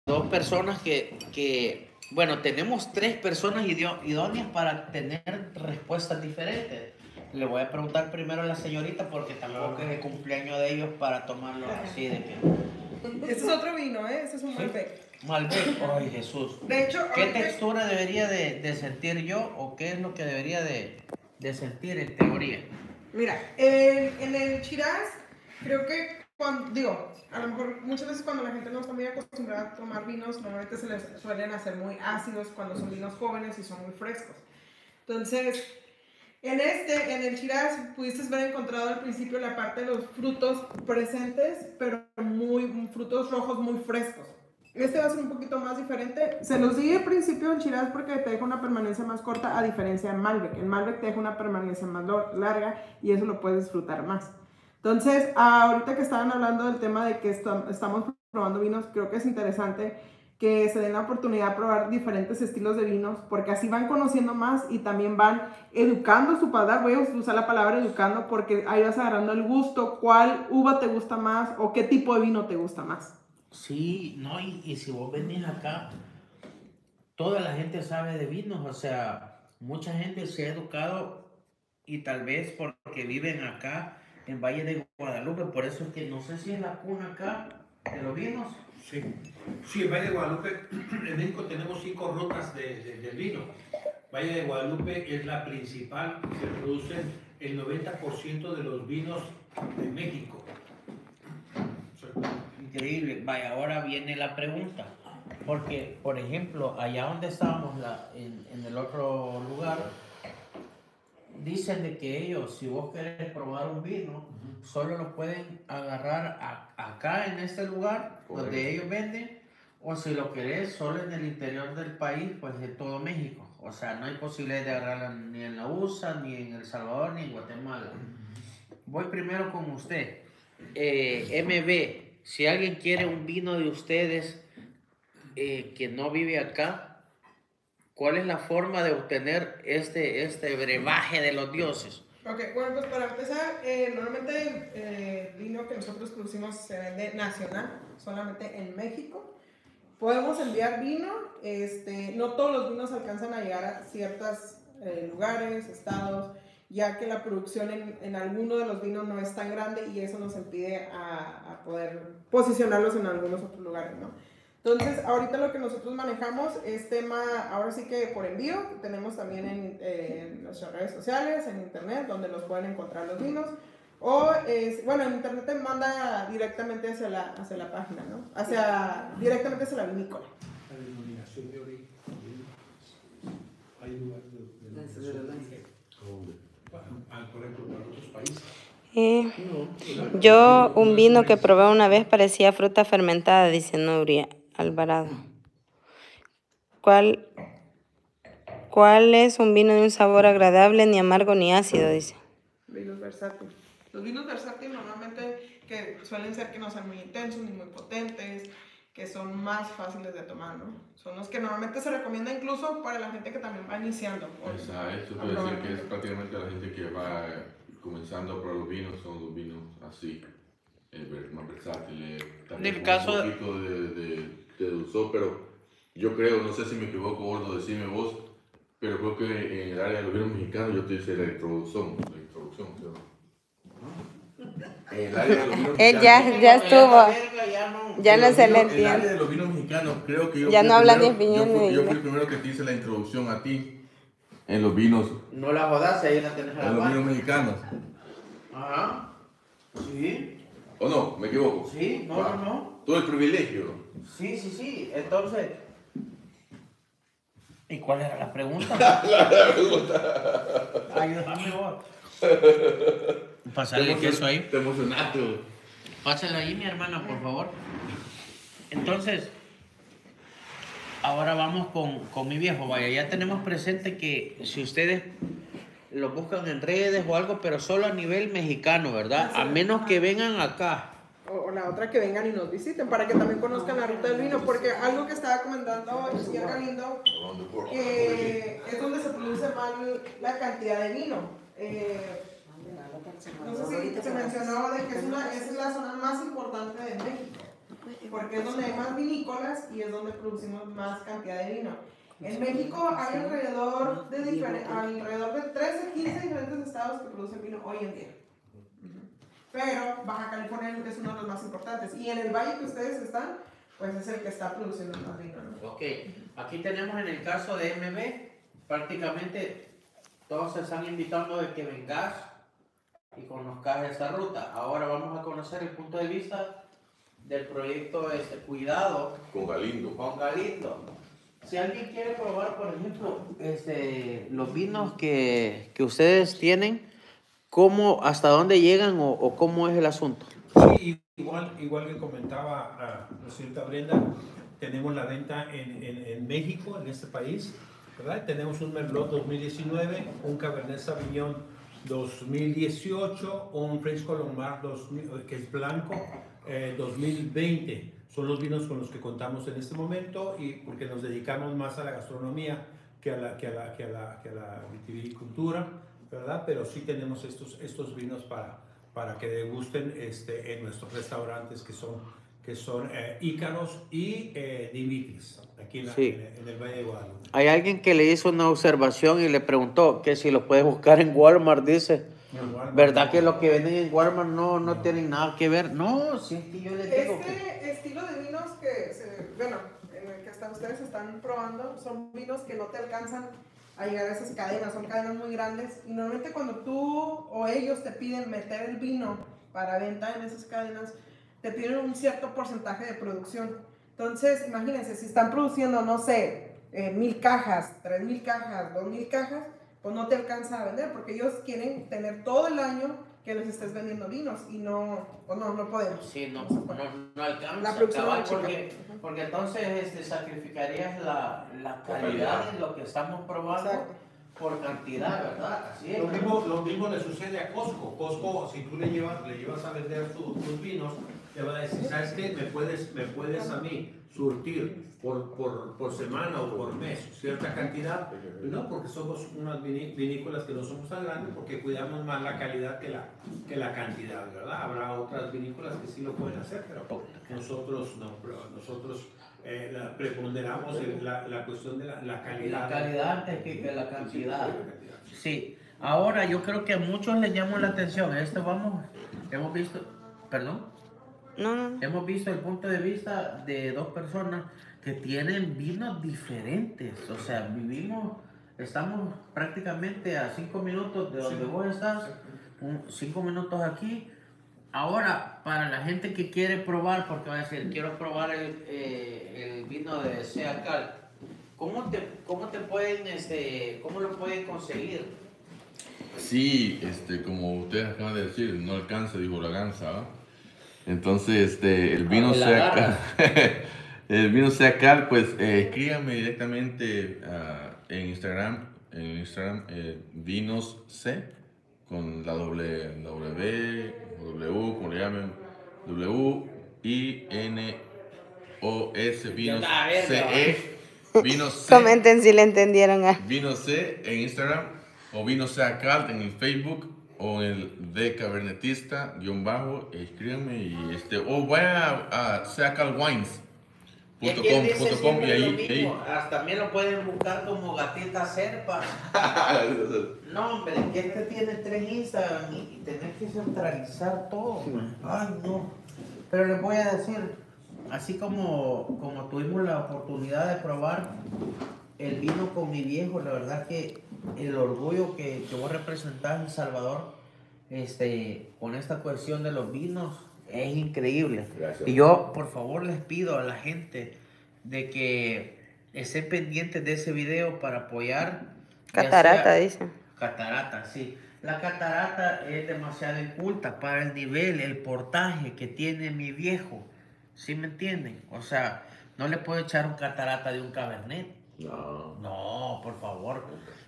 dos personas que, que, bueno, tenemos tres personas idóneas para tener respuestas diferentes. Le voy a preguntar primero a la señorita porque tampoco es el cumpleaños de ellos para tomarlo así de que... Este es otro vino, ¿eh? Este es un Malbec. Malbec, ay Jesús. De hecho, ¿Qué textura debería de, de sentir yo o qué es lo que debería de, de sentir en teoría? Mira, en, en el Shiraz, creo que, cuando, digo, a lo mejor muchas veces cuando la gente no está muy acostumbrada a tomar vinos, normalmente se les suelen hacer muy ácidos cuando son vinos jóvenes y son muy frescos. Entonces, en este, en el Shiraz, pudiste ver encontrado al principio la parte de los frutos presentes, pero muy, frutos rojos muy frescos. Este va a ser un poquito más diferente. Se los di al principio en Shiraz porque te deja una permanencia más corta a diferencia de Malbec. El Malbec te deja una permanencia más larga y eso lo puedes disfrutar más. Entonces, ahorita que estaban hablando del tema de que esta- estamos probando vinos, creo que es interesante que se den la oportunidad de probar diferentes estilos de vinos, porque así van conociendo más y también van educando su paladar. Voy a usar la palabra educando porque ahí vas agarrando el gusto, cuál uva te gusta más o qué tipo de vino te gusta más. Sí, no, y, y si vos venís acá, toda la gente sabe de vinos, o sea, mucha gente se ha educado y tal vez porque viven acá en Valle de Guadalupe, por eso es que no sé si es la cuna acá de los vinos. Sí, sí, en Valle de Guadalupe, en México tenemos cinco rutas de, de- del vino. Valle de Guadalupe es la principal, se producen el 90% de los vinos de México. Increíble. Vaya, ahora viene la pregunta. Porque, por ejemplo, allá donde estábamos la- en, en el otro lugar, dicen de que ellos, si vos querés probar un vino, solo lo pueden agarrar a- acá en este lugar donde Correcto. ellos venden, o si lo querés solo en el interior del país, pues de todo México. O sea, no hay posibilidad de agarrarla ni en la USA, ni en El Salvador, ni en Guatemala. Voy primero con usted. Eh, MB, si alguien quiere un vino de ustedes eh, que no vive acá, ¿cuál es la forma de obtener este, este brebaje de los dioses? Ok, bueno, pues para empezar, eh, normalmente eh, vino que nosotros producimos se vende nacional, solamente en México. Podemos enviar vino, este, no todos los vinos alcanzan a llegar a ciertos lugares, estados, ya que la producción en, en alguno de los vinos no es tan grande y eso nos impide a, a poder posicionarlos en algunos otros lugares, ¿no? Entonces, ahorita lo que nosotros manejamos es tema, ahora sí que por envío, tenemos también en, eh, en nuestras redes sociales, en internet, donde nos pueden encontrar los vinos. O, es, bueno, en internet te manda directamente hacia la, hacia la página, ¿no? Hacia, directamente hacia la vinícola. La denominación de origen. Hay lugares de, de ah, por ejemplo, para otros países. Eh, yo un vino que probé una vez parecía fruta fermentada, dice Nuria Alvarado. ¿Cuál, ¿Cuál es un vino de un sabor agradable, ni amargo ni ácido? Dice. Vinos versátiles. Los vinos versátiles normalmente que suelen ser que no sean muy intensos ni muy potentes, que son más fáciles de tomar, ¿no? Son los que normalmente se recomienda incluso para la gente que también va iniciando. o- O sea, esto a puede decir que es prácticamente la gente que va comenzando a probar los vinos, son los vinos así, eh, más versátiles. también En el caso- Un poquito de, de, de dulzor, pero yo creo, no sé si me equivoco, Gordo, decime vos, pero creo que en el área de los vinos mexicanos yo te hice la introducción. La introducción. En el área de los vinos Él ya, mexicanos- ya estuvo. Ya no. Ya se le vinos- En el entiende. área de los vinos mexicanos, creo que yo Ya fui no el habla primero- ni español yo Yo fui el primero que te hice la introducción a ti en los vinos, No la jodas, ahí la tenés a la en los vinos mexicanos. Ajá. Sí, ¿O no? ¿Me equivoco? sí, no, Va. no, no. Todo el privilegio. Sí, sí, sí. Entonces. ¿Y cuál era la pregunta? Ayúdame vos. Pasarle queso ahí. Te emocionaste. güey. Pásale ahí, mi hermana, por favor. Entonces, ahora vamos con, con mi viejo. Vaya, ya tenemos presente que si ustedes lo buscan en redes o algo, pero solo a nivel mexicano, ¿verdad? A menos que vengan acá. O, la otra que vengan y nos visiten para que también conozcan la ruta del vino, porque algo que estaba comentando señor Galindo, que es donde se produce mal la cantidad de vino. eh, no sé si se mencionó de que es, una, es la zona más importante de México, porque es donde hay más vinícolas y es donde producimos más cantidad de vino. En México hay alrededor de, alrededor de 13, 15 diferentes estados que producen vino hoy en día. Pero Baja California es uno de los más importantes. Y en el valle que ustedes están, pues es el que está produciendo más vino. ¿no? Ok, aquí tenemos en el caso de MB, prácticamente todos se están invitando de que vengas y conozcas esta ruta. Ahora vamos a conocer el punto de vista del proyecto este, Cuidado Con Galindo. con Galindo. Si alguien quiere probar, por ejemplo, este, los vinos que, que ustedes tienen, ¿cómo, hasta dónde llegan o, o cómo es el asunto? Sí, igual, igual que comentaba ah, la señorita Brenda, tenemos la venta en, en, en México, en este país, ¿verdad? Tenemos un Merlot 2019, un Cabernet Sauvignon 2018, un French Colombard 2000, que es blanco eh, 2020. Son los vinos con los que contamos en este momento y porque nos dedicamos más a la gastronomía que a la, que a la, que a la, que a la vitivinicultura, ¿verdad? Pero sí tenemos estos, estos vinos para, para que degusten este, en nuestros restaurantes que son, que son eh, Ícaros y eh, Dimitris, aquí en, la- Sí. en- en el Valle de Guadalupe. Hay alguien que le hizo una observación y le preguntó que si lo puede buscar en Walmart, dice. ¿Verdad que lo que venden en Walmart no, no tienen nada que ver? No, sí, es que yo les digo que... Este estilo de vinos que, se, bueno, en el que hasta ustedes están probando, son vinos que no te alcanzan a llegar a esas cadenas, son cadenas muy grandes y normalmente cuando tú o ellos te piden meter el vino para venta en esas cadenas, te piden un cierto porcentaje de producción. Entonces, imagínense, si están produciendo, no sé, eh, mil cajas, tres mil cajas, dos mil cajas, pues no te alcanza a vender porque ellos quieren tener todo el año que les estés vendiendo vinos y no, pues no, no podemos. Sí, no, No no, alcanza, La producción chica. porque, porque entonces este, sacrificarías la, la calidad de lo que estamos probando Exacto. por cantidad, ¿verdad? Así es. Lo mismo, lo mismo le sucede a Costco. Costco, si tú le llevas, le llevas a vender su- tus vinos, te va a decir, ¿sabes qué? Me puedes, me puedes a mí surtir por, por, por semana o por mes cierta cantidad. No, porque somos unas vinícolas que no somos tan grandes porque cuidamos más la calidad que la, que la cantidad, ¿verdad? Habrá otras vinícolas que sí lo pueden hacer, pero nosotros no, pero nosotros eh, la- preponderamos en la, la cuestión de la, la calidad. La calidad antes que, que la Sí, cantidad. la cantidad. Sí, ahora yo creo que a muchos les llamó la atención. Esto vamos, hemos visto, perdón, No, no, no. hemos visto el punto de vista de dos personas que tienen vinos diferentes. O sea, vivimos, estamos prácticamente a cinco minutos de donde Sí. vos estás, un- cinco minutos aquí. Ahora, para la gente que quiere probar, porque va a decir, quiero probar el, eh, el vino de Seacal, ¿cómo te, cómo te pueden, este, cómo lo pueden conseguir? Sí, este, como ustedes acaban de decir, no alcanza, dijo la gansa, ¿va? Entonces, este, el vino Ah, la sea garra. el vino sea cal, pues eh, escríbanme directamente ah, en Instagram, en Instagram, eh, vinos C, con la doble, W, W, como le llamen, W, I, N, O, S, vinos C. E, vinos C. Comenten si le entendieron a. Vino C en Instagram o Vino C Calt en el Facebook o en el de Cabernetista guion bajo, escríbanme y este o vaya a, a seacalwines.com Y ahí, hasta también lo pueden buscar como gatita serpa. No, hombre, que este tiene tres Instagram y, tenés que centralizar todo. Ay, no. Pero les voy a decir, así como, como tuvimos la oportunidad de probar el vino con mi viejo, la verdad que el orgullo que, que vos representás en Salvador, este, con esta cuestión de los vinos, es increíble. Gracias. Y yo, por favor, les pido a la gente de que estén pendientes de ese video para apoyar. ya Catarata, sea- dice. Catarata, sí. La catarata es demasiado inculta para el nivel, el portaje que tiene mi viejo. ¿Sí me entienden? O sea, no le puedo echar un catarata de un cabernet. No, No, por favor.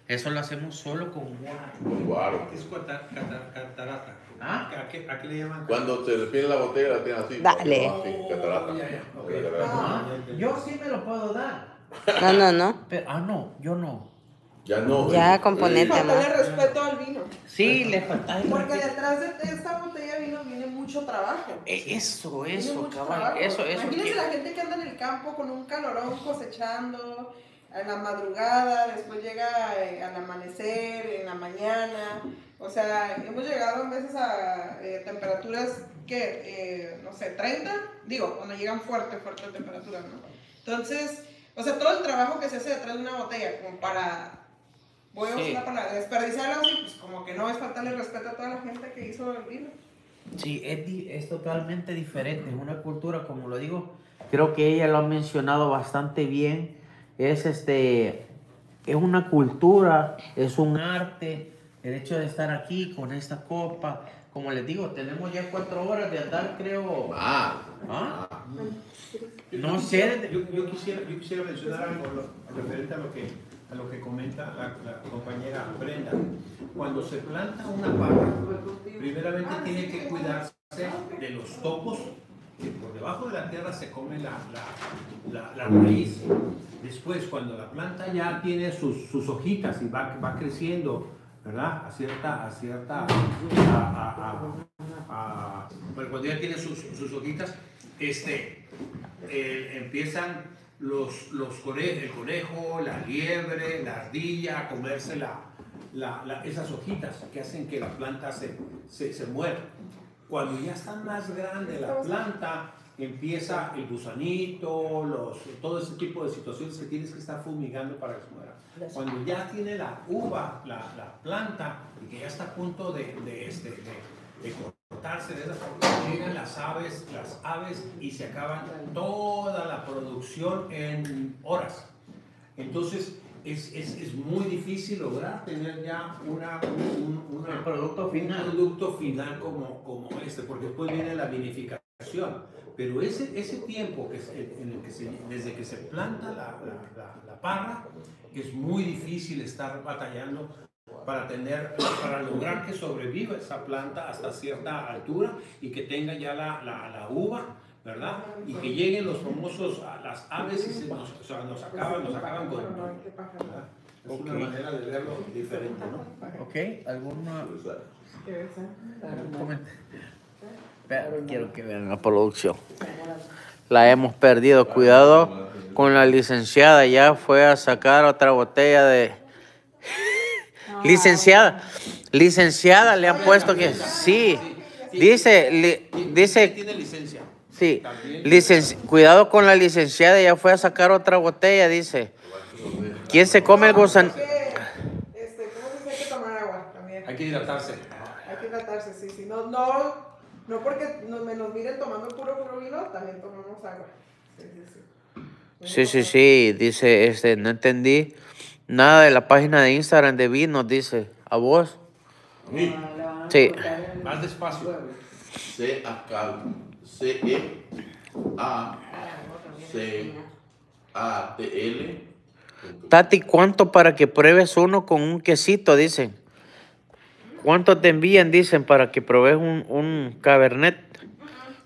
Eso lo hacemos solo con guaro. guaro. ¿Qué es cata- cata- catarata? ¿Ah? ¿A qué, a qué le llaman? Cuando se le pide la botella, la tiene así. Dale. Así, catarata. Oh, ya, ya, ok. Catarata. Ah, yo sí me lo puedo dar. No, no, no. Pero, ah, no, yo no. Ya no. Ya, eh, componente, eh, Faltarle respeto al vino. Sí, le falta Porque detrás de esta botella de vino viene mucho trabajo. Eh, Eso, eso, trabajo. eso, eso. Imagínense que- la gente que anda en el campo con un calorón cosechando en la madrugada, después llega eh, al amanecer, en la mañana. O sea, hemos llegado a veces a eh, temperaturas que, eh, no sé, 30, digo, cuando llegan fuerte, fuerte temperaturas, ¿no? Entonces, o sea, todo el trabajo que se hace detrás de una botella, como para, voy a usar Sí. la palabra, desperdiciarlo así, pues como que no es faltarle respeto a toda la gente que hizo el vino. Sí, es, es totalmente diferente, es una cultura, como lo digo, creo que ella lo ha mencionado bastante bien, es este, es una cultura, es un arte, el hecho de estar aquí con esta copa, como les digo, tenemos ya cuatro horas de andar, creo, Ah, ¿ah? ah. No sé, Yo, yo quisiera, yo quisiera mencionar algo lo- referente a lo que, a lo que comenta la, la compañera Brenda. Cuando se planta una parra, primeramente tiene que cuidarse de los topos que por debajo de la tierra se come la, la, la, la raíz. Después, cuando la planta ya tiene sus, sus hojitas y va, va creciendo, ¿verdad? A cierta, a cierta, a, a- a- a- bueno, cuando ya tiene sus, sus hojitas, este, eh, empiezan los, los el conejo, la liebre, la ardilla a comerse la, la- la- esas hojitas que hacen que la planta se, se, se muera. Cuando ya está más grande la planta, empieza el gusanito, los, todo ese tipo de situaciones que tienes que estar fumigando para que se muera. Cuando ya tiene la uva, la, la planta, y que ya está a punto de, de, este, de, de cortarse de esa forma, llegan las aves, las aves y se acaban toda la producción en horas. Entonces, es, es, es muy difícil lograr tener ya una, un, una- El producto un final. producto final como, como este, porque después viene la vinificación. Pero ese, ese tiempo que en el que se, desde que se planta la, la- la- la parra, es muy difícil estar batallando para, tener, para lograr que sobreviva esa planta hasta cierta altura y que tenga ya la, la, la uva, ¿verdad? Y que lleguen los famosos, a las aves y se nos, o sea, nos acaban, nos acaban con... ¿verdad? Es Ok. una manera de verlo diferente, ¿no? ¿ok? ¿Alguna Para comentario? Pero quiero que vean la producción. La hemos perdido. Cuidado con la licenciada. Ya fue a sacar otra botella de... Licenciada. Licenciada le han puesto que... Sí. Dice... li- dice... Tiene licencia. Sí. Cuidado con la licenciada. Ya fue a sacar otra botella. Dice. ¿Quién se come el gusano? Este, ¿Cómo se dice? Hay que tomar agua también. Hay que hidratarse. Hay que tratarse, sí, sí. No, no, no porque nos, me nos miren tomando puro, puro vino, también tomamos agua. Sí, sí, sí. Sí, sí, sí, dice, este, no entendí nada de la página de Instagram de vinos, dice, ¿a vos? Sí. Sí. Más despacio. C A K C E A C A T L. Tati, ¿cuánto para que pruebes uno con un quesito, dicen? ¿Cuánto te envían, dicen, para que pruebes un, un cabernet?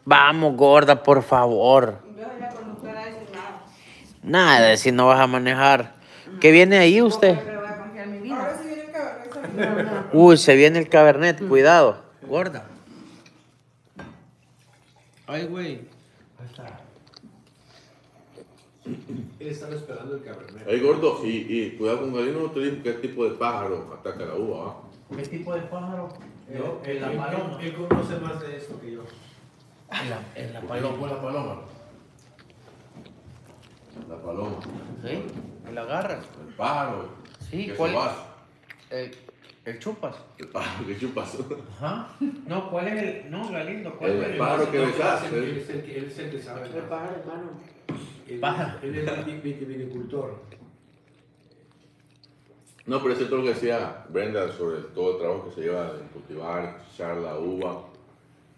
Vamos, gorda, por favor. Nada. Si no vas a manejar. ¿Qué viene ahí usted? Uy, se viene el cabernet, cuidado. Gorda. Ay, güey. Ahí está. Él estaba esperando el cabernet. Ahí gordo, y, y cuidado con Galino, no te dijo qué tipo de pájaro ataca la uva. ¿ah? ¿Qué tipo de pájaro? Yo, él, la paloma. él conoce más de esto que yo. En la, en la Paloma, la paloma. La paloma. ¿Sí? ¿Y la agarras? El pájaro. Sí, ¿Qué ¿cuál? El, el chupas. El pájaro que chupas. Ajá. No, ¿cuál es el...? No, Galindo, ¿cuál El es el...? pájaro que besas. Él es el que, el sabe. El pájaro, hermano. Él, Pájaro. él es viti- vitivinicultor. No, pero es cierto lo que decía Brenda sobre todo el trabajo que se lleva en cultivar, echar la uva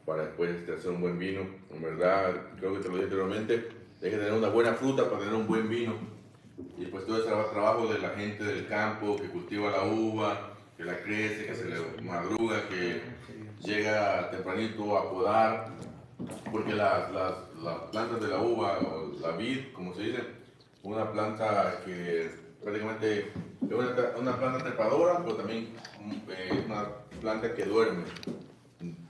para después este, hacer un buen vino. En verdad, creo que te lo dije anteriormente, hay que tener una buena fruta para tener un buen vino. Y pues todo ese trabajo de la gente del campo que cultiva la uva, que la crece, que se le madruga, que llega tempranito a podar, porque las, las, las plantas de la uva o la vid, como se dice, una planta que prácticamente es una, una planta trepadora, pero también mm, eh, una planta que duerme.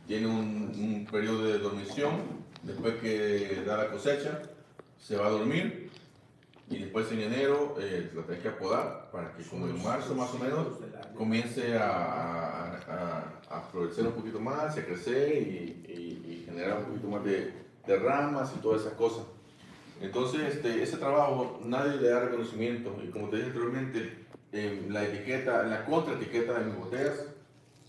Tiene un, un periodo de dormición, después que da la cosecha, se va a dormir y después en enero eh, la tenés que apodar para que como en marzo más o menos comience a, a, a- florecer un poquito más, a crecer y, generar un poquito más de ramas y todas esas cosas. Entonces, este, ese trabajo nadie le da reconocimiento y como te dije anteriormente, en la etiqueta, en la contraetiqueta de mis botellas,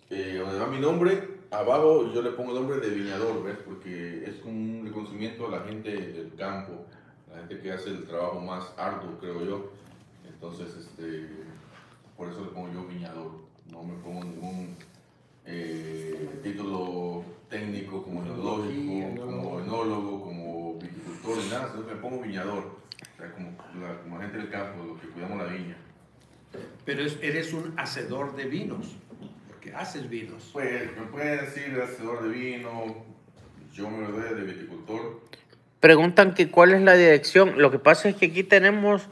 eh, donde va mi nombre, abajo yo le pongo el nombre de viñador, ¿ves? Porque es un reconocimiento a la gente del campo, la gente que hace el trabajo más arduo, creo yo. Entonces, este, por eso le pongo yo viñador, no me pongo ningún eh, título técnico como enológico, como enólogo, como viticultor, ni nada, sino que me pongo viñador, o sea, como, la, como gente del campo, los que cuidamos la viña. Pero es- eres un hacedor de vinos, porque haces vinos. Pues me puede decir hacedor de vino, yo me gradué de viticultor. Preguntan que cuál es la dirección. Lo que pasa es que aquí tenemos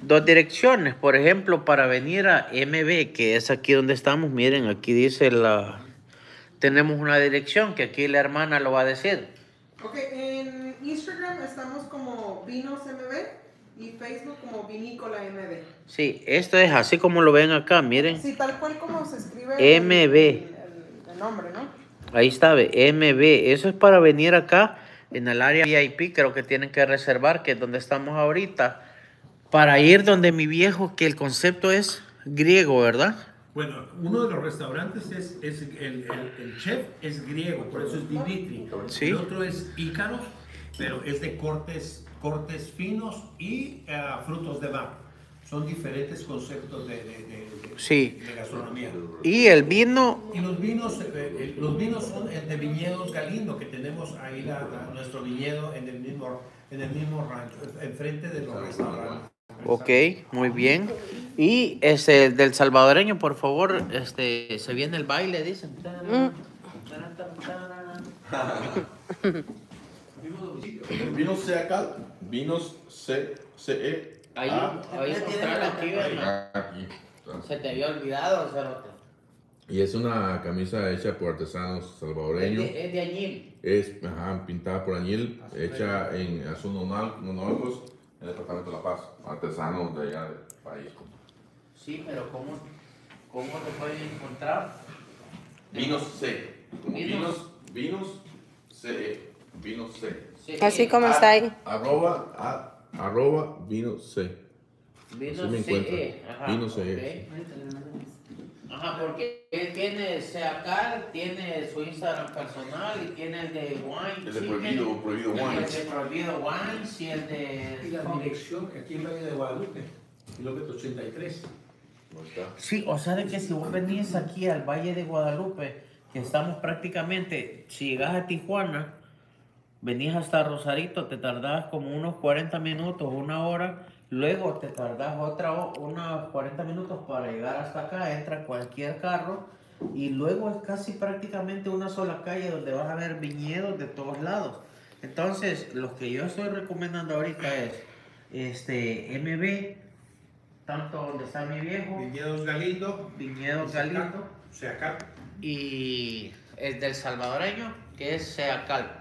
dos direcciones. Por ejemplo, para venir a MB, que es aquí donde estamos, miren, aquí dice la... Tenemos una dirección que aquí la hermana lo va a decir. Ok, en Instagram estamos como Vinos MB y Facebook como Vinícola MB. Sí, esto es así como lo ven acá, miren. Sí, tal cual como se escribe MB. El, el- el nombre, ¿no? Ahí está, MB. Eso es para venir acá en el área VIP. Creo que tienen que reservar, que es donde estamos ahorita. Para ir donde mi viejo, que el concepto es griego, ¿verdad? Bueno, uno de los restaurantes es, es el, el- el chef es griego, por eso es Dimitri. Sí. El otro es Ícaros, pero es de cortes, cortes finos y eh, frutos de mar. Son diferentes conceptos de, de- de- Sí. de gastronomía. Y el vino, Y los vinos, eh, eh, los vinos son el de viñedos Galindo, que tenemos ahí la- la- nuestro viñedo en el mismo, en el mismo rancho, enfrente de los restaurantes. Ok, muy bien. Y ese del salvadoreño, por favor, este, se viene el baile, dicen. Vinos C acá, vinos C, CE. Ahí, A, ahí aquí. Se te había olvidado, Cerote. Y es una camisa hecha por artesanos Es salvadoreños. de, es de añil. Es ajá, pintada por Añil, hecha en Azul Monólogos, en el departamento de La Paz. Artesanos de allá del país. Sí, pero ¿cómo, cómo te pueden encontrar? Vinos C. Vinos. vinos, vinos CE. Vinos C. Sí, Así como está ahí. Arroba, a- arroba vinos C. Vino Así me CE. encuentro. Ajá, Vino CE. ok. Ajá, porque él tiene Seacal, tiene su Instagram personal y tiene el de Wine El de prohibido, prohibido wine. El de Prohibido Wines y el Y la de... dirección aquí en Valle de Guadalupe, kilómetro 83. ¿No está? Sí, o sea, de que si vos venís aquí al Valle de Guadalupe, que estamos prácticamente, si llegas a Tijuana, venís hasta Rosarito, te tardás como unos 40 minutos, una hora, luego te tardás otra unos 40 minutos para llegar hasta acá, entra cualquier carro y luego es casi prácticamente una sola calle donde vas a ver viñedos de todos lados. Entonces, lo que yo estoy recomendando ahorita es este MB, tanto donde está mi viejo, Viñedos Galindo, Viñedos Galindo o sea, acá. y el del salvadoreño, que es Seacal.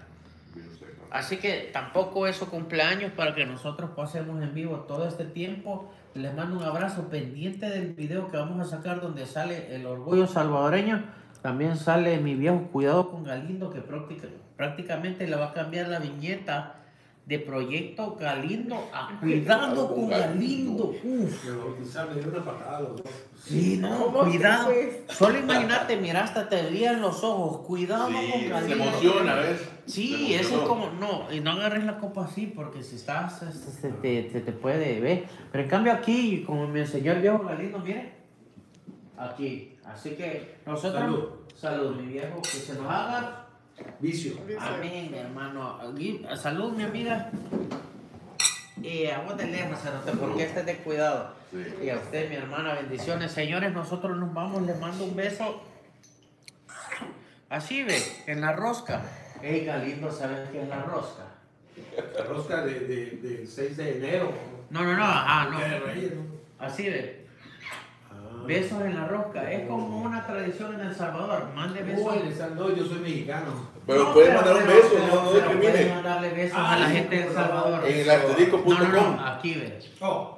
Así que tampoco es su cumpleaños para que nosotros pasemos en vivo todo este tiempo. Les mando un abrazo pendiente del video que vamos a sacar donde sale el orgullo salvadoreño. También sale mi viejo Cuidado con Galindo que práctica- prácticamente le va a cambiar la viñeta de Proyecto Galindo a Cuidado con Galindo. Uf. Sí, no, ¿Cómo que cuidado. Solo imagínate, mira, hasta te brillan los ojos. Cuidado con Sí, se Galindo. emociona, ¿ves? Sí, eso es como, no, y no agarres la copa así porque si estás, se te, se te puede ver. Pero en cambio aquí, como me enseñó el viejo Galindo, mire, aquí. Así que nosotros, Salud. salud, mi viejo, que se nos haga. Vicio. Amén, hermano. Aquí, Salud, mi amiga. Y a vos de lejos, cerote, porque este es de cuidado. Sí. Y a usted, mi hermana, bendiciones. Señores, nosotros nos vamos, les mando un beso. Así ve, en la rosca. Ey, Galindo, ¿sabes qué es la rosca? La rosca de, de- del 6 de enero. No, no, no, ah, Día de no. Reyes, ¿no? Así ve. Ah. Besos en la rosca. Es como una tradición en El Salvador. Mande besos. Uy, no, yo soy mexicano. Pero No, puede pero- mandar un beso, pero- no, no discrimine. mandarle besos Ah, a la gente de El. Salvador. En el asterisco.com. No, no, no, aquí ve. Oh,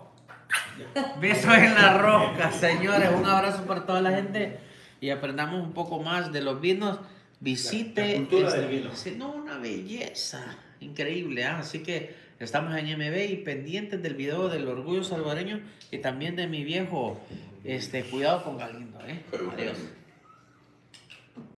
Besos en la rosca, señores. Un abrazo para toda la gente y aprendamos un poco más de los vinos. Visite. La- la cultura este- del vino. sí, No, una belleza increíble. ¿ah? Así que estamos en MB y pendientes del video del orgullo salvadoreño y también de mi viejo. Este, cuidado con Galindo, ¿eh? Adiós.